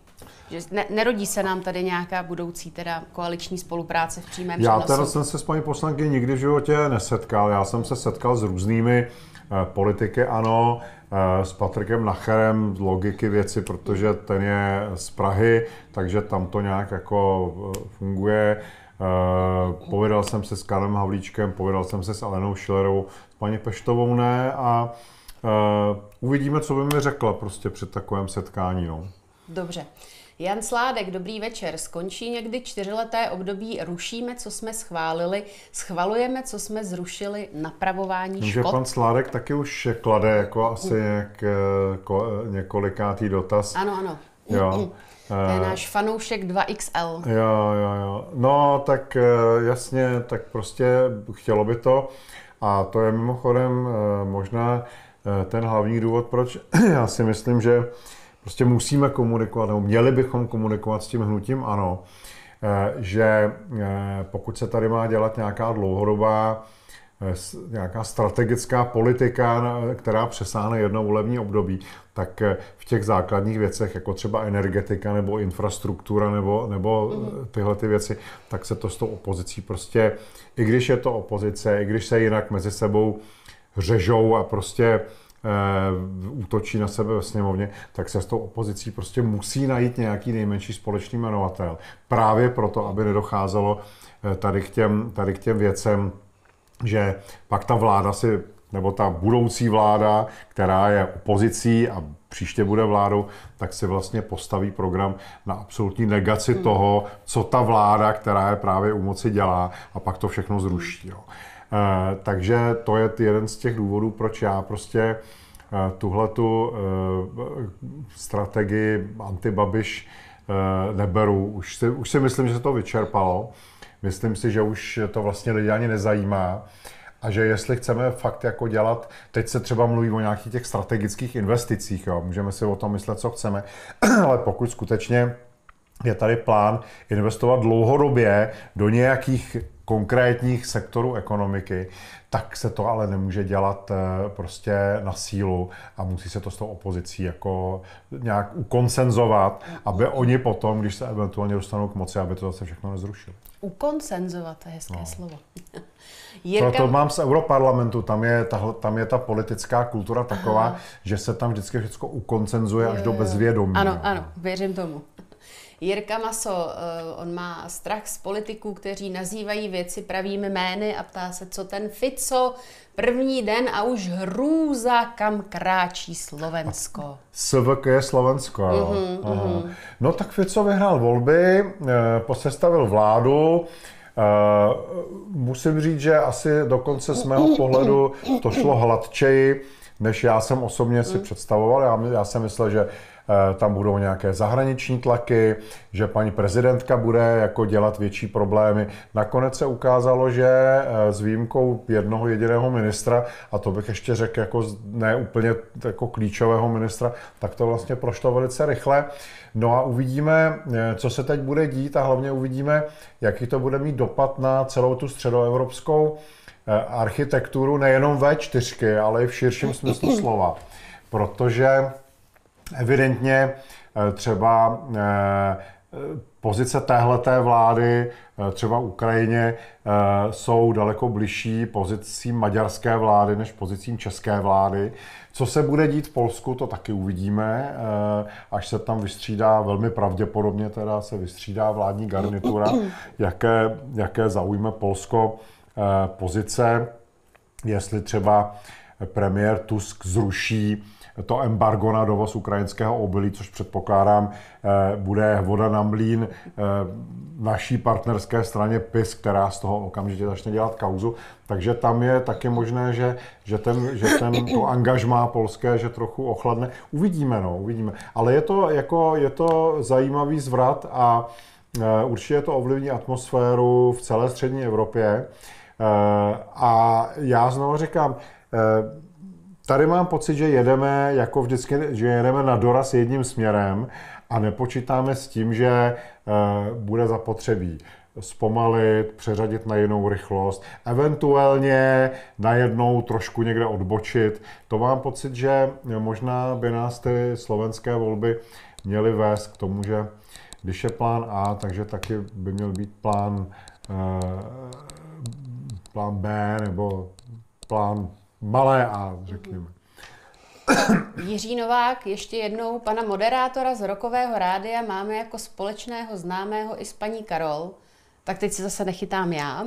Že ne, nerodí se nám tady nějaká budoucí teda koaliční spolupráce v přímém Já teda jsem se s paní poslankyní nikdy v životě nesetkal. Já jsem se setkal s různými politiky, ano, Eh, s Patrikem Nacherem z logiky věci, protože ten je z Prahy, takže tam to nějak jako eh, funguje. Eh, povídal jsem se s Karlem Havlíčkem, povídal jsem se s Alenou Schillerovou, s paní Peštovou ne a uvidíme, co by mi řekla prostě při takovém setkání. No. Dobře. Jan Sládek, dobrý večer. Skončí někdy čtyřleté období, rušíme, co jsme schválili, schvalujeme, co jsme zrušili, napravování škod. Že pan Sládek taky už klade jako asi nějak, ko, několikátý dotaz. Ano, ano. Jo. To je náš fanoušek 2XL. Jo, jo, jo. No, tak eh, jasně, tak prostě chtělo by to. A to je mimochodem eh, možná eh, ten hlavní důvod, proč já si myslím, že prostě musíme komunikovat, nebo měli bychom komunikovat s tím hnutím ano, eh, že eh, pokud se tady má dělat nějaká dlouhodobá eh, nějaká strategická politika, která přesáhne jedno volební období, tak v těch základních věcech, jako třeba energetika nebo infrastruktura nebo, nebo mhm. tyhle ty věci, tak se to s tou opozicí prostě, i když je to opozice, i když se jinak mezi sebou řežou a prostě útočí na sebe ve sněmovně, tak se s tou opozicí prostě musí najít nějaký nejmenší společný jmenovatel. Právě proto, aby nedocházelo eh, tady k těm, tady k těm věcem, že pak ta vláda si, nebo ta budoucí vláda, která je opozicí a příště bude vládou, tak si vlastně postaví program na absolutní negaci hmm. toho, co ta vláda, která je právě u moci, dělá a pak to všechno zruší. Jo. Eh, takže to je jeden z těch důvodů, proč já prostě eh, tuhle tu eh, strategii antibabiš neberu. Už si, už si myslím, že se to vyčerpalo. Myslím si, že už to vlastně lidi ani nezajímá. A že jestli chceme fakt jako dělat, teď se třeba mluví o nějakých těch strategických investicích, jo, můžeme si o tom myslet, co chceme, ale pokud skutečně je tady plán investovat dlouhodobě do nějakých konkrétních sektorů ekonomiky, tak se to ale nemůže dělat eh, prostě na sílu a musí se to s tou opozicí jako nějak ukonsenzovat, aby oni potom, když se eventuálně dostanou k moci, aby to zase všechno nezrušili. Ukonsenzovat, to je hezké no. slovo. Jirka... To, to mám z Europarlamentu, tam je, tahle, tam je ta politická kultura taková, Aha. že se tam vždycky všechno ukonsenzuje až do bezvědomí. Ano, no. ano, věřím tomu. Jirka Maso, eh, on má strach z politiků, kteří nazývají věci pravými jmény a ptá se, co ten Fico, první den a už hrůza, kam kráčí Slovensko. SVK je Slovensko, jo. Mm-hmm, mm-hmm. No tak Fico vyhrál volby, eh, posestavil vládu, Uh, musím říct, že asi dokonce z mého pohledu to šlo hladčeji, než já jsem osobně si mm. představoval. Já, já jsem myslel, že Eh, tam budou nějaké zahraniční tlaky, že paní prezidentka bude jako dělat větší problémy. Nakonec se ukázalo, že eh, s výjimkou jednoho jediného ministra, a to bych ještě řekl jako ne úplně jako klíčového ministra, tak to vlastně prošlo velice rychle. No a uvidíme, eh, co se teď bude dít a hlavně uvidíme, jaký to bude mít dopad na celou tu středoevropskou architekturu, nejenom V4, ale i v širším smyslu slova. Protože Evidentně eh, třeba eh, pozice téhleté vlády, třeba Ukrajině, jsou daleko bližší pozicím maďarské vlády než pozicím české vlády. Co se bude dít v Polsku, to taky uvidíme, až se tam vystřídá, velmi pravděpodobně teda se vystřídá vládní garnitura, jaké, jaké zaujme Polsko pozice, jestli třeba premiér Tusk zruší to embargo na dovoz ukrajinského obilí, což předpokládám eh, bude voda na mlín eh, naší partnerské straně PIS, která z toho okamžitě začne dělat kauzu. Takže tam je taky možné, že, že, ten, že ten, to angažmá polské, že trochu ochladne. Uvidíme, no, uvidíme. Ale je to, jako, je to zajímavý zvrat a eh, určitě to ovlivní atmosféru v celé střední Evropě. A já znovu říkám, Tady mám pocit, že jedeme jako vždycky, že jedeme na doraz jedním směrem a nepočítáme s tím, že eh, bude zapotřebí zpomalit, přeřadit na jinou rychlost, eventuálně najednou trošku někde odbočit. To mám pocit, že možná by nás ty slovenské volby měly vést k tomu, že když je plán A, takže taky by měl být plán, eh, plán B nebo plán malé A, řekněme. Jiří Novák, ještě jednou pana moderátora z Rokového rádia máme jako společného známého i s paní Karol. Tak teď se zase nechytám já,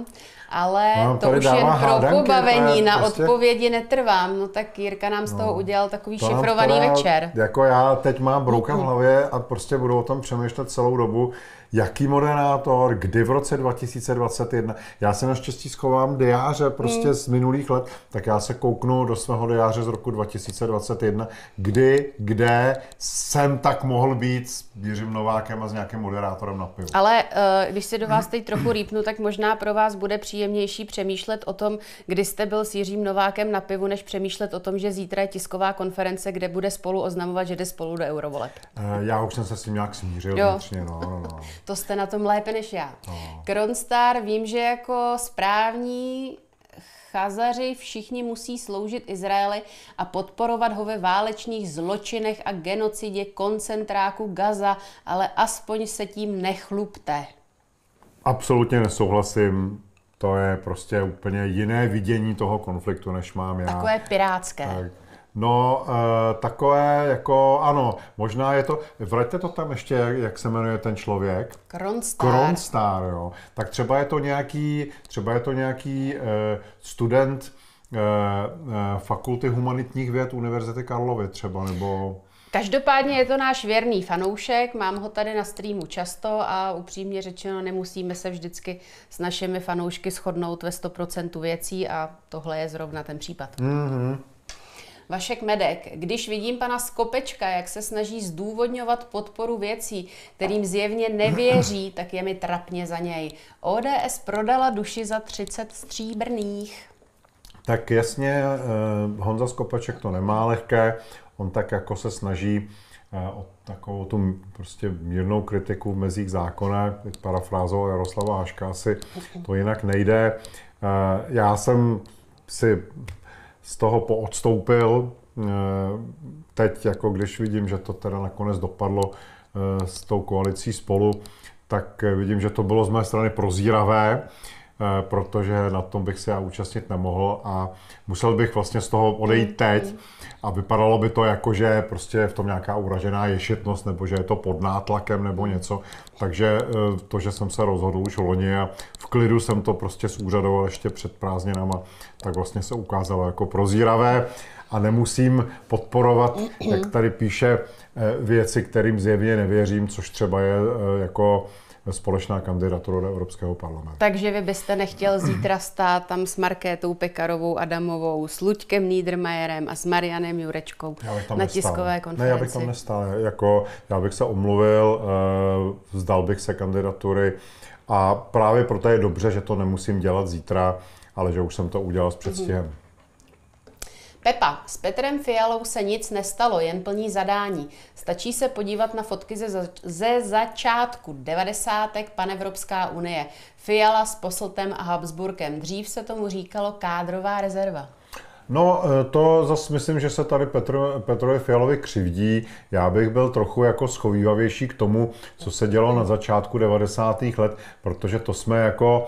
ale Mám to už jen pro pobavení, na prostě... odpovědi netrvám. No tak Jirka nám z toho no, udělal takový to šifrovaný teda, večer. Jako já teď mám brouka v hlavě a prostě budu o tom přemýšlet celou dobu, jaký moderátor, kdy v roce 2021. Já se naštěstí schovám diáře prostě hmm. z minulých let, tak já se kouknu do svého diáře z roku 2021, kdy, kde jsem tak mohl být s Jiřím Novákem a s nějakým moderátorem na pivu. Ale uh, když se do vás teď trochu rýpnu, tak možná pro vás bude příjemnější přemýšlet o tom, kdy jste byl s Jiřím Novákem na pivu, než přemýšlet o tom, že zítra je tisková konference, kde bude spolu oznamovat, že jde spolu do eurovoleb. Uh, já už jsem se s tím nějak smířil jo. vnitřně, no, no, no. To jste na tom lépe než já. No. Kronstar vím, že jako správní Chazaři všichni musí sloužit Izraeli a podporovat ho ve válečných zločinech a genocidě koncentráku Gaza, ale aspoň se tím nechlupte. Absolutně nesouhlasím. To je prostě úplně jiné vidění toho konfliktu, než mám já. Takové pirátské. Tak. No, e, takové jako, ano, možná je to, vraťte to tam ještě, jak, se jmenuje ten člověk. Kronstar. Kronstar, jo. Tak třeba je to nějaký, třeba je to nějaký e, student e, e, fakulty humanitních věd Univerzity Karlovy třeba, nebo... Každopádně je to náš věrný fanoušek, mám ho tady na streamu často a upřímně řečeno nemusíme se vždycky s našimi fanoušky shodnout ve 100% věcí a tohle je zrovna ten případ. Mm-hmm. Vašek Medek, když vidím pana Skopečka, jak se snaží zdůvodňovat podporu věcí, kterým zjevně nevěří, tak je mi trapně za něj. ODS prodala duši za 30 stříbrných. Tak jasně, eh, Honza Skopeček to nemá lehké. On tak jako se snaží eh, o takovou tu prostě mírnou kritiku v mezích zákona, parafrázou Jaroslava Haška, asi to jinak nejde. Eh, já jsem si z toho poodstoupil. Eh, teď, jako když vidím, že to teda nakonec dopadlo s tou koalicí spolu, tak vidím, že to bylo z mé strany prozíravé, protože na tom bych se já účastnit nemohl a musel bych vlastně z toho odejít teď a vypadalo by to jako, že prostě je v tom nějaká uražená ješitnost nebo že je to pod nátlakem nebo něco. Takže to, že jsem se rozhodl už loni a v klidu jsem to prostě zúřadoval ještě před prázdninama, tak vlastně se ukázalo jako prozíravé a nemusím podporovat, jak tady píše, eh, věci, kterým zjevně nevěřím, což třeba je eh, jako společná kandidatura do Evropského parlamentu. Takže vy byste nechtěl zítra stát tam s Markétou Pekarovou Adamovou, s Luďkem Niedermayerem a s Marianem Jurečkou na tiskové konferenci? Ne, já bych tam nestal. Jako, já bych se omluvil, eh, vzdal bych se kandidatury a právě proto je dobře, že to nemusím dělat zítra, ale že už jsem to udělal s předstihem. Mm-hmm. Pepa, s Petrem Fialou se nic nestalo, jen plní zadání. Stačí se podívat na fotky ze, ze začátku 90. Panevropská unie. Fiala s Posltem a Habsburkem. Dřív se tomu říkalo kádrová rezerva. No, eh, to zase myslím, že se tady Petro, Petrovi Fialovi křivdí. Já bych byl trochu jako schovývavější k tomu, co se dělo na začátku 90. let, protože to jsme jako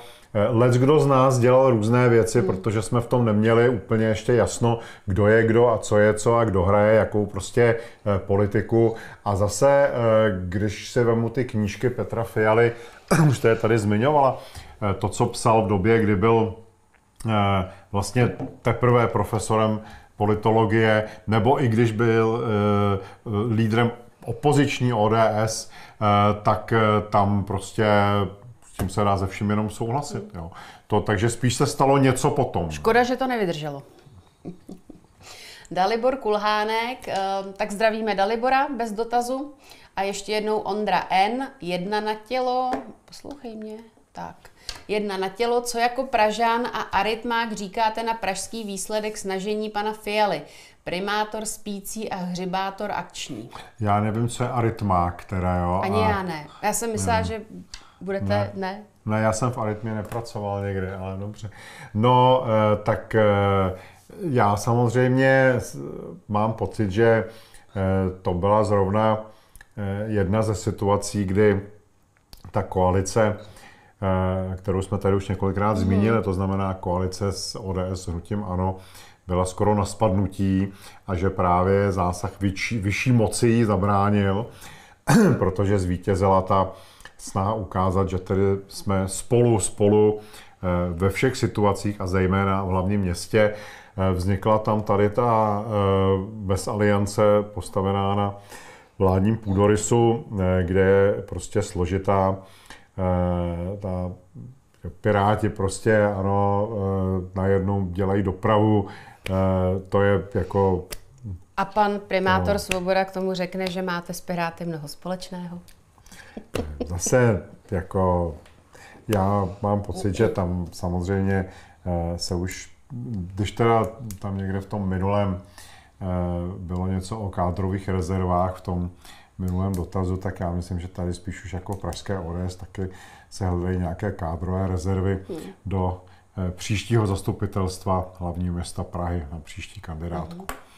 Lec kdo z nás dělal různé věci, hmm. protože jsme v tom neměli úplně ještě jasno, kdo je kdo a co je co a kdo hraje jakou prostě eh, politiku. A zase, když si vemu ty knížky Petra Fialy, už to je tady zmiňovala, to, co psal v době, kdy byl Eh, vlastně teprve profesorem politologie, nebo i když byl eh, lídrem opoziční ODS, eh, tak tam prostě tím se dá ze vším jenom souhlasit. Jo. To, takže spíš se stalo něco potom. Škoda, že to nevydrželo. Dalibor Kulhánek, tak zdravíme Dalibora bez dotazu. A ještě jednou Ondra N, jedna na tělo, poslouchej mě, tak. Jedna na tělo, co jako Pražán a arytmák říkáte na pražský výsledek snažení pana Fialy? Primátor spící a hřibátor akční. Já nevím, co je arytmák, teda jo. Ani a... já ne. Já jsem myslela, ne. že budete... Ne. ne? Ne, já jsem v arytmě nepracoval někde, ale dobře. No, eh, tak eh, já samozřejmě mám pocit, že eh, to byla zrovna jedna ze situací, kdy ta koalice kterou jsme tady už několikrát mm. zmínili, to znamená koalice s ODS, hnutím ANO, byla skoro na spadnutí a že právě zásah vyšší, vyšší moci jí zabránil, protože zvítězila ta snaha ukázat, že tedy jsme spolu, spolu eh, ve všech situacích a zejména v hlavním městě. Eh, vznikla tam tady ta bez aliance postavená na vládním půdorysu, kde je prostě složitá Eh, ta Piráti prostě, ano, eh, najednou dělají dopravu, eh, to je jako... A pan primátor no. Svoboda k tomu řekne, že máte s Piráty mnoho společného? Zase jako já mám pocit, že tam samozřejmě se už, když teda tam někde v tom minulém bylo něco o kádrových rezervách v tom minulém dotazu, tak já myslím, že tady spíš už jako pražské ODS taky se hledají nějaké kádrové rezervy hmm. do eh, příštího zastupitelstva hlavního města Prahy na příští kandidátku. Hmm.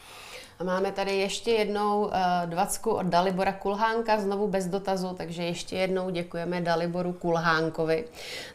A máme tady ještě jednou uh, dvacku od Dalibora Kulhánka, znovu bez dotazu, takže ještě jednou děkujeme Daliboru Kulhánkovi.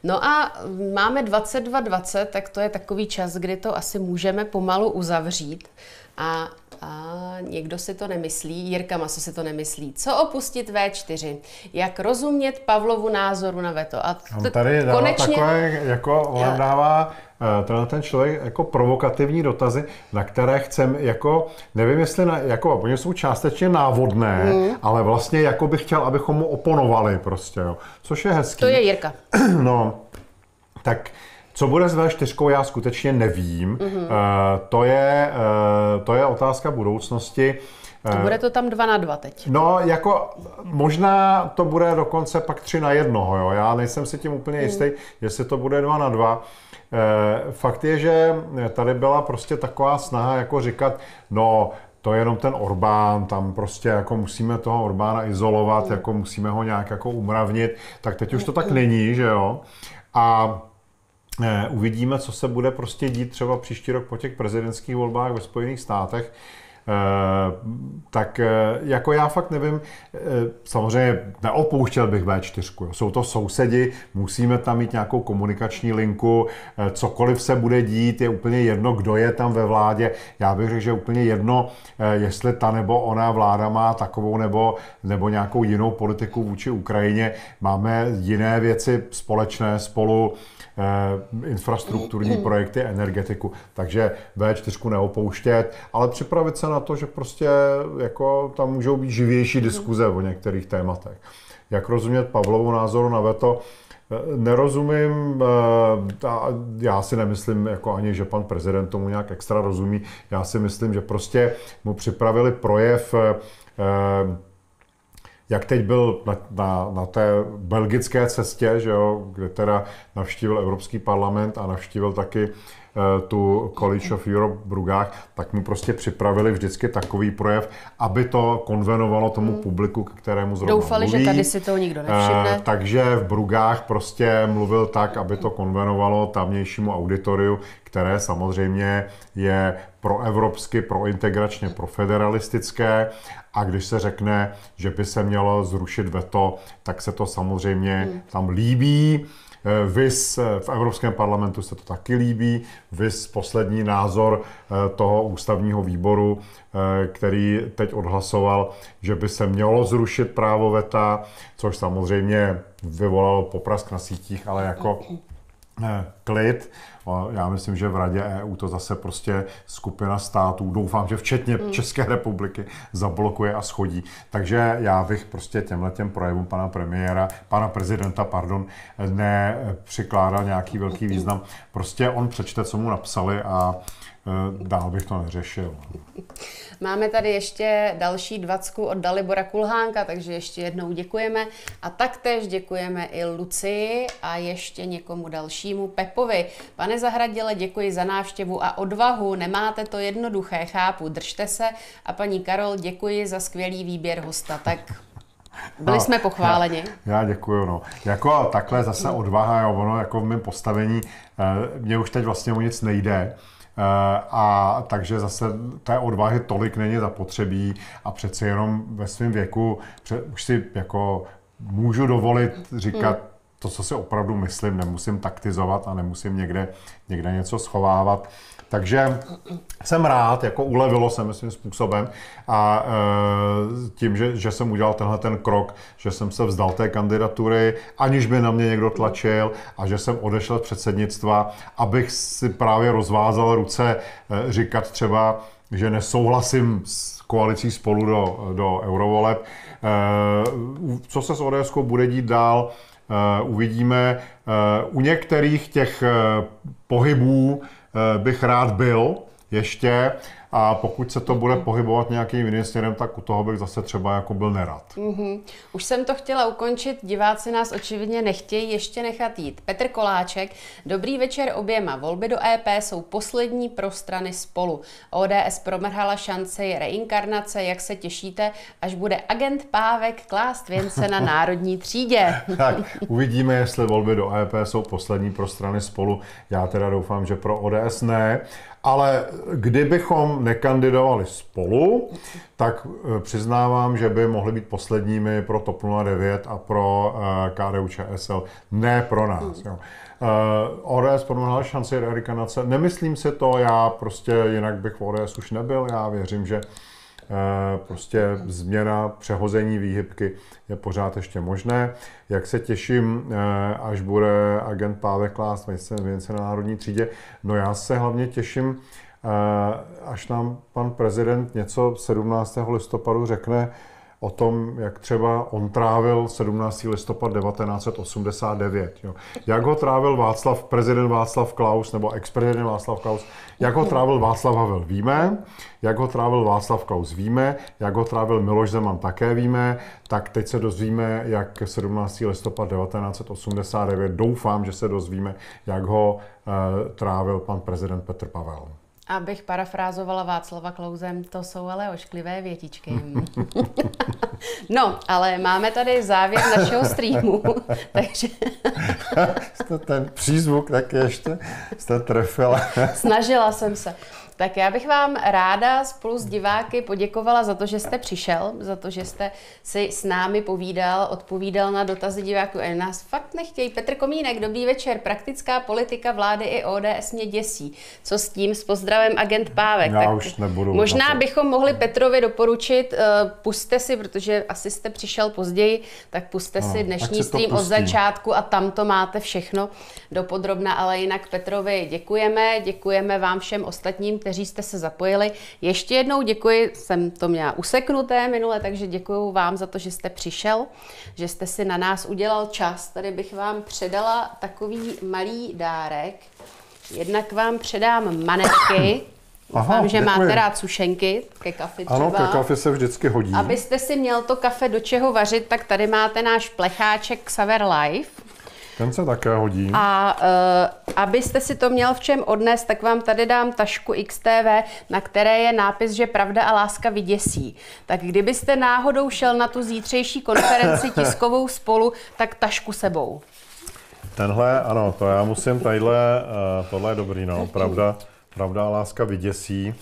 No a máme 22.20, tak to je takový čas, kdy to asi můžeme pomalu uzavřít. A a někdo si to nemyslí, Jirka Maso si to nemyslí. Co opustit V4? Jak rozumět Pavlovu názoru na veto? A t- tady dává konečně... takové, jako on dává eh, tenhle ten člověk jako provokativní dotazy, na které chcem, jako, nevím jestli, na, jako, oni jsou částečně návodné, mm. ale vlastně jako bych chtěl, abychom mu oponovali prostě, jo. Což je hezký. To je Jirka. no, tak co bude s V4, já skutečně nevím. Mm-hmm. Uh, to, je, uh, to je otázka budoucnosti. To eh, bude to tam dva na dva teď. No, jako možná to bude dokonce pak tři na jednoho, jo. Já nejsem si tím úplně jistý, mm. jestli to bude dva na dva. Fakt je, že tady byla prostě taková snaha jako říkat, no, to je jenom ten Orbán, tam prostě jako musíme toho Orbána izolovat, mm. jako musíme ho nějak jako umravnit, tak teď už to tak není, že jo. A uvidíme, co se bude prostě dít třeba příští rok po těch prezidentských volbách ve Spojených státech. Eh, tak eh, jako já fakt nevím, samozřejmě neopouštěl bych V4. Jsou to sousedi, musíme tam mít nějakou komunikační linku, cokoliv se bude dít, je úplně jedno, kdo je tam ve vládě. Já bych řekl, že úplně jedno, jestli ta nebo ona vláda má takovou nebo, nebo nějakou jinou politiku vůči Ukrajině. Máme jiné věci společné spolu, Eh, infrastrukturní projekty, energetiku. Takže V4 neopouštět, ale připravit se na to, že prostě jako tam můžou být živější diskuze o některých tématech. Jak rozumět Pavlovu názoru na veto? Eh, nerozumím, eh, já si nemyslím jako ani, že pan prezident tomu nějak extra rozumí. Já si myslím, že prostě mu připravili projev jak teď byl na, na, na té belgické cestě, že jo, kde teda navštívil Evropský parlament a navštívil taky tu College of Europe v Brugách, tak mu prostě připravili vždycky takový projev, aby to konvenovalo tomu hmm. publiku, k kterému zrovna Doufali, mluví. že tady si to nikdo nevšimne. Uh, takže v Brugách prostě mluvil tak, aby to konvenovalo tamnějšímu auditoriu, které samozřejmě je proevropsky, prointegračně, profederalistické. A když se řekne, že by se mělo zrušit veto, tak se to samozřejmě hmm. tam líbí. Eh, vys eh, v Evropském parlamentu se to taky líbí. Vys poslední názor eh, toho ústavního výboru, který teď odhlasoval, že by se mělo zrušit právo veta, což samozřejmě vyvolalo poprask na sítích, ale jako klid. Já myslím, že v Radě EU to zase prostě skupina států, doufám, že včetně mm. České republiky, zablokuje a schodí. Takže já bych prostě těmhle těm projevům pana premiéra, pana prezidenta, pardon, nepřikládal nějaký velký význam. Prostě on přečte, co mu napsali a dál bych to neřešil. Máme tady ještě další dvacku od Dalibora Kulhánka, takže ještě jednou děkujeme. A taktéž děkujeme i Lucii a ještě někomu dalšímu Pepovi. Pane Zahradile, děkuji za návštěvu a odvahu. Nemáte to jednoduché, chápu, držte se. A paní Karol, děkuji za skvělý výběr hosta. Tak byli no, jsme pochváleni. Já, já děkuji. No. Jako takhle zase odvaha, jo, ono jako v mém postavení, eh, mě už teď vlastně o nic nejde. Eh, a takže zase té odvahy tolik není zapotřebí a přece jenom ve svém věku už si jako můžu dovolit říkat hmm. to, co si opravdu myslím, nemusím taktizovat a nemusím někde, někde něco schovávat. Takže jsem rád, jako ulevilo se mi svým způsobem a e, tím, že, že jsem udělal tenhle ten krok, že jsem se vzdal té kandidatury, aniž by na mě někdo tlačil a že jsem odešel z předsednictva, abych si právě rozvázal ruce e, říkat třeba, že nesouhlasím s koalicí spolu do, do eurovoleb. E, co se s ODS bude dít dál, e, uvidíme. E, u některých těch e, pohybů bych rád byl ještě, a pokud se to bude pohybovat nějakým jiným směrem, tak u toho bych zase třeba jako byl nerad. Mm-hmm. Už jsem to chtěla ukončit, diváci nás očividně nechtějí ještě nechat jít. Petr Koláček, dobrý večer oběma. Volby do EP jsou poslední pro strany spolu. ODS promrhala šanci reinkarnace, jak se těšíte, až bude agent Pávek klást věnce na národní třídě. tak, uvidíme, jestli volby do EP jsou poslední pro strany spolu. Já teda doufám, že pro ODS ne. Ale kdybychom nekandidovali spolu, tak eh, přiznávám, že by mohli být posledními pro TOP 09 a pro eh, KDU ČSL, ne pro nás. Jo. Uh, ODS podle šanci reinkarnace. Nemyslím si to, já prostě jinak bych v ODS už nebyl. Já věřím, že Eh, prostě změna, přehození výhybky je pořád ještě možné. Jak se těším, eh, až bude agent Pávek klást věnce na národní třídě. No já se hlavně těším, eh, až nám pan prezident něco 17. listopadu řekne, o tom, jak třeba on trávil 17. listopad 1989. Jo. Jak ho trávil Václav, prezident Václav Klaus nebo ex-prezident Václav Klaus, jak ho trávil Václav Havel, víme, jak ho trávil Václav Klaus, víme, jak ho trávil Miloš Zeman, také víme, tak teď se dozvíme, jak 17. listopad 1989, doufám, že se dozvíme, jak ho uh, trávil pan prezident Petr Pavel. Abych parafrázovala Václava Klausem, to jsou ale ošklivé větičky. no, ale máme tady závěr našeho streamu, takže... jste ten přízvuk taky ještě jste trefila. Snažila jsem se. Tak já bych vám ráda spolu s diváky poděkovala za to, že jste přišel, za to, že jste si s námi povídal, odpovídal na dotazy diváků. A nás fakt nechtějí. Petr Komínek, dobrý večer. Praktická politika vlády i ODS mě děsí. Co s tím? S pozdravem agent Pávek. Já tak už nebudu. Možná bychom mohli Petrovi doporučit, uh, puste si, protože asi jste přišel později, tak puste no, si dnešní stream od začátku a tam to máte všechno dopodrobna, ale jinak Petrovi děkujeme, děkujeme vám všem ostatním, kteří jste se zapojili. Ještě jednou děkuji, jsem to měla useknuté minule, takže děkuji vám za to, že jste přišel, že jste si na nás udělal čas. Tady bych vám předala takový malý dárek. Jednak vám předám manetky, Doufám, že děkuji. máte rád sušenky ke kafi třeba. Ano, ke kafi se vždycky hodí. Abyste si měl to kafe do čeho vařit, tak tady máte náš plecháček Xaver Life. Ten se také hodí. A uh, abyste si to měl v čem odnést, tak vám tady dám tašku XTV, na které je nápis, že pravda a láska vyděsí. Tak kdybyste náhodou šel na tu zítřejší konferenci tiskovou spolu, tak tašku sebou. Tenhle, ano, to já musím, tadyhle, uh, tohle je dobrý, no, pravda, pravda a láska vyděsí.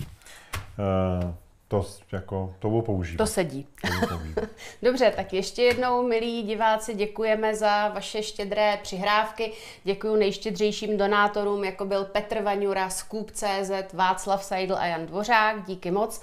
Uh, to, jako, to budu používat. To sedí. To Dobře, tak ještě jednou, milí diváci, děkujeme za vaše štědré přihrávky. Děkuji nejštědřejším donátorům, jako byl Petr Vaňura, Skup.cz, Václav Seidl a Jan Dvořák. Díky moc.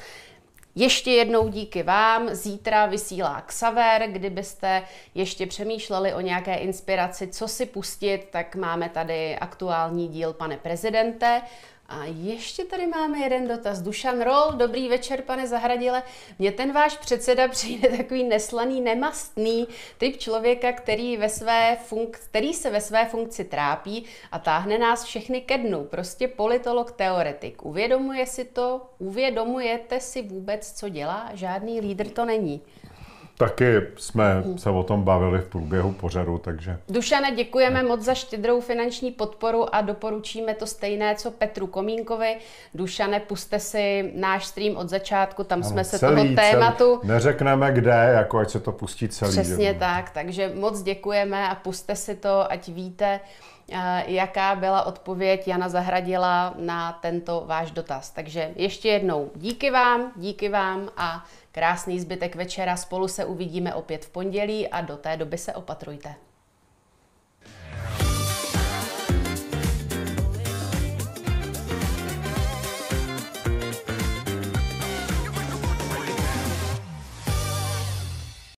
Ještě jednou díky vám. Zítra vysílá Xaver. Kdybyste ještě přemýšleli o nějaké inspiraci, co si pustit, tak máme tady aktuální díl, pane prezidente. A ještě tady máme jeden dotaz. Dušan Rol, dobrý večer, pane Zahradile. Mně ten váš předseda přijde takový neslaný, nemastný typ člověka, který, ve své funk- který se ve své funkci trápí a táhne nás všechny ke dnu. Prostě politolog, teoretik. Uvědomuje si to? Uvědomujete si vůbec, co dělá? Žádný lídr to není. Taky jsme se o tom bavili v průběhu pořadu, takže... Dušane, děkujeme moc za štědrou finanční podporu a doporučíme to stejné, co Petru Komínkovi. Dušane, puste si náš stream od začátku, tam ano, jsme se celý, toho tématu... Celý. Neřekneme kde, jako ať se to pustí celý. Přesně že? tak, takže moc děkujeme a puste si to, ať víte, eh, jaká byla odpověď Jana Zahradila na tento váš dotaz. Takže ještě jednou díky vám, díky vám a Krásný zbytek večera, spolu se uvidíme opět v pondělí a do té doby se opatrujte.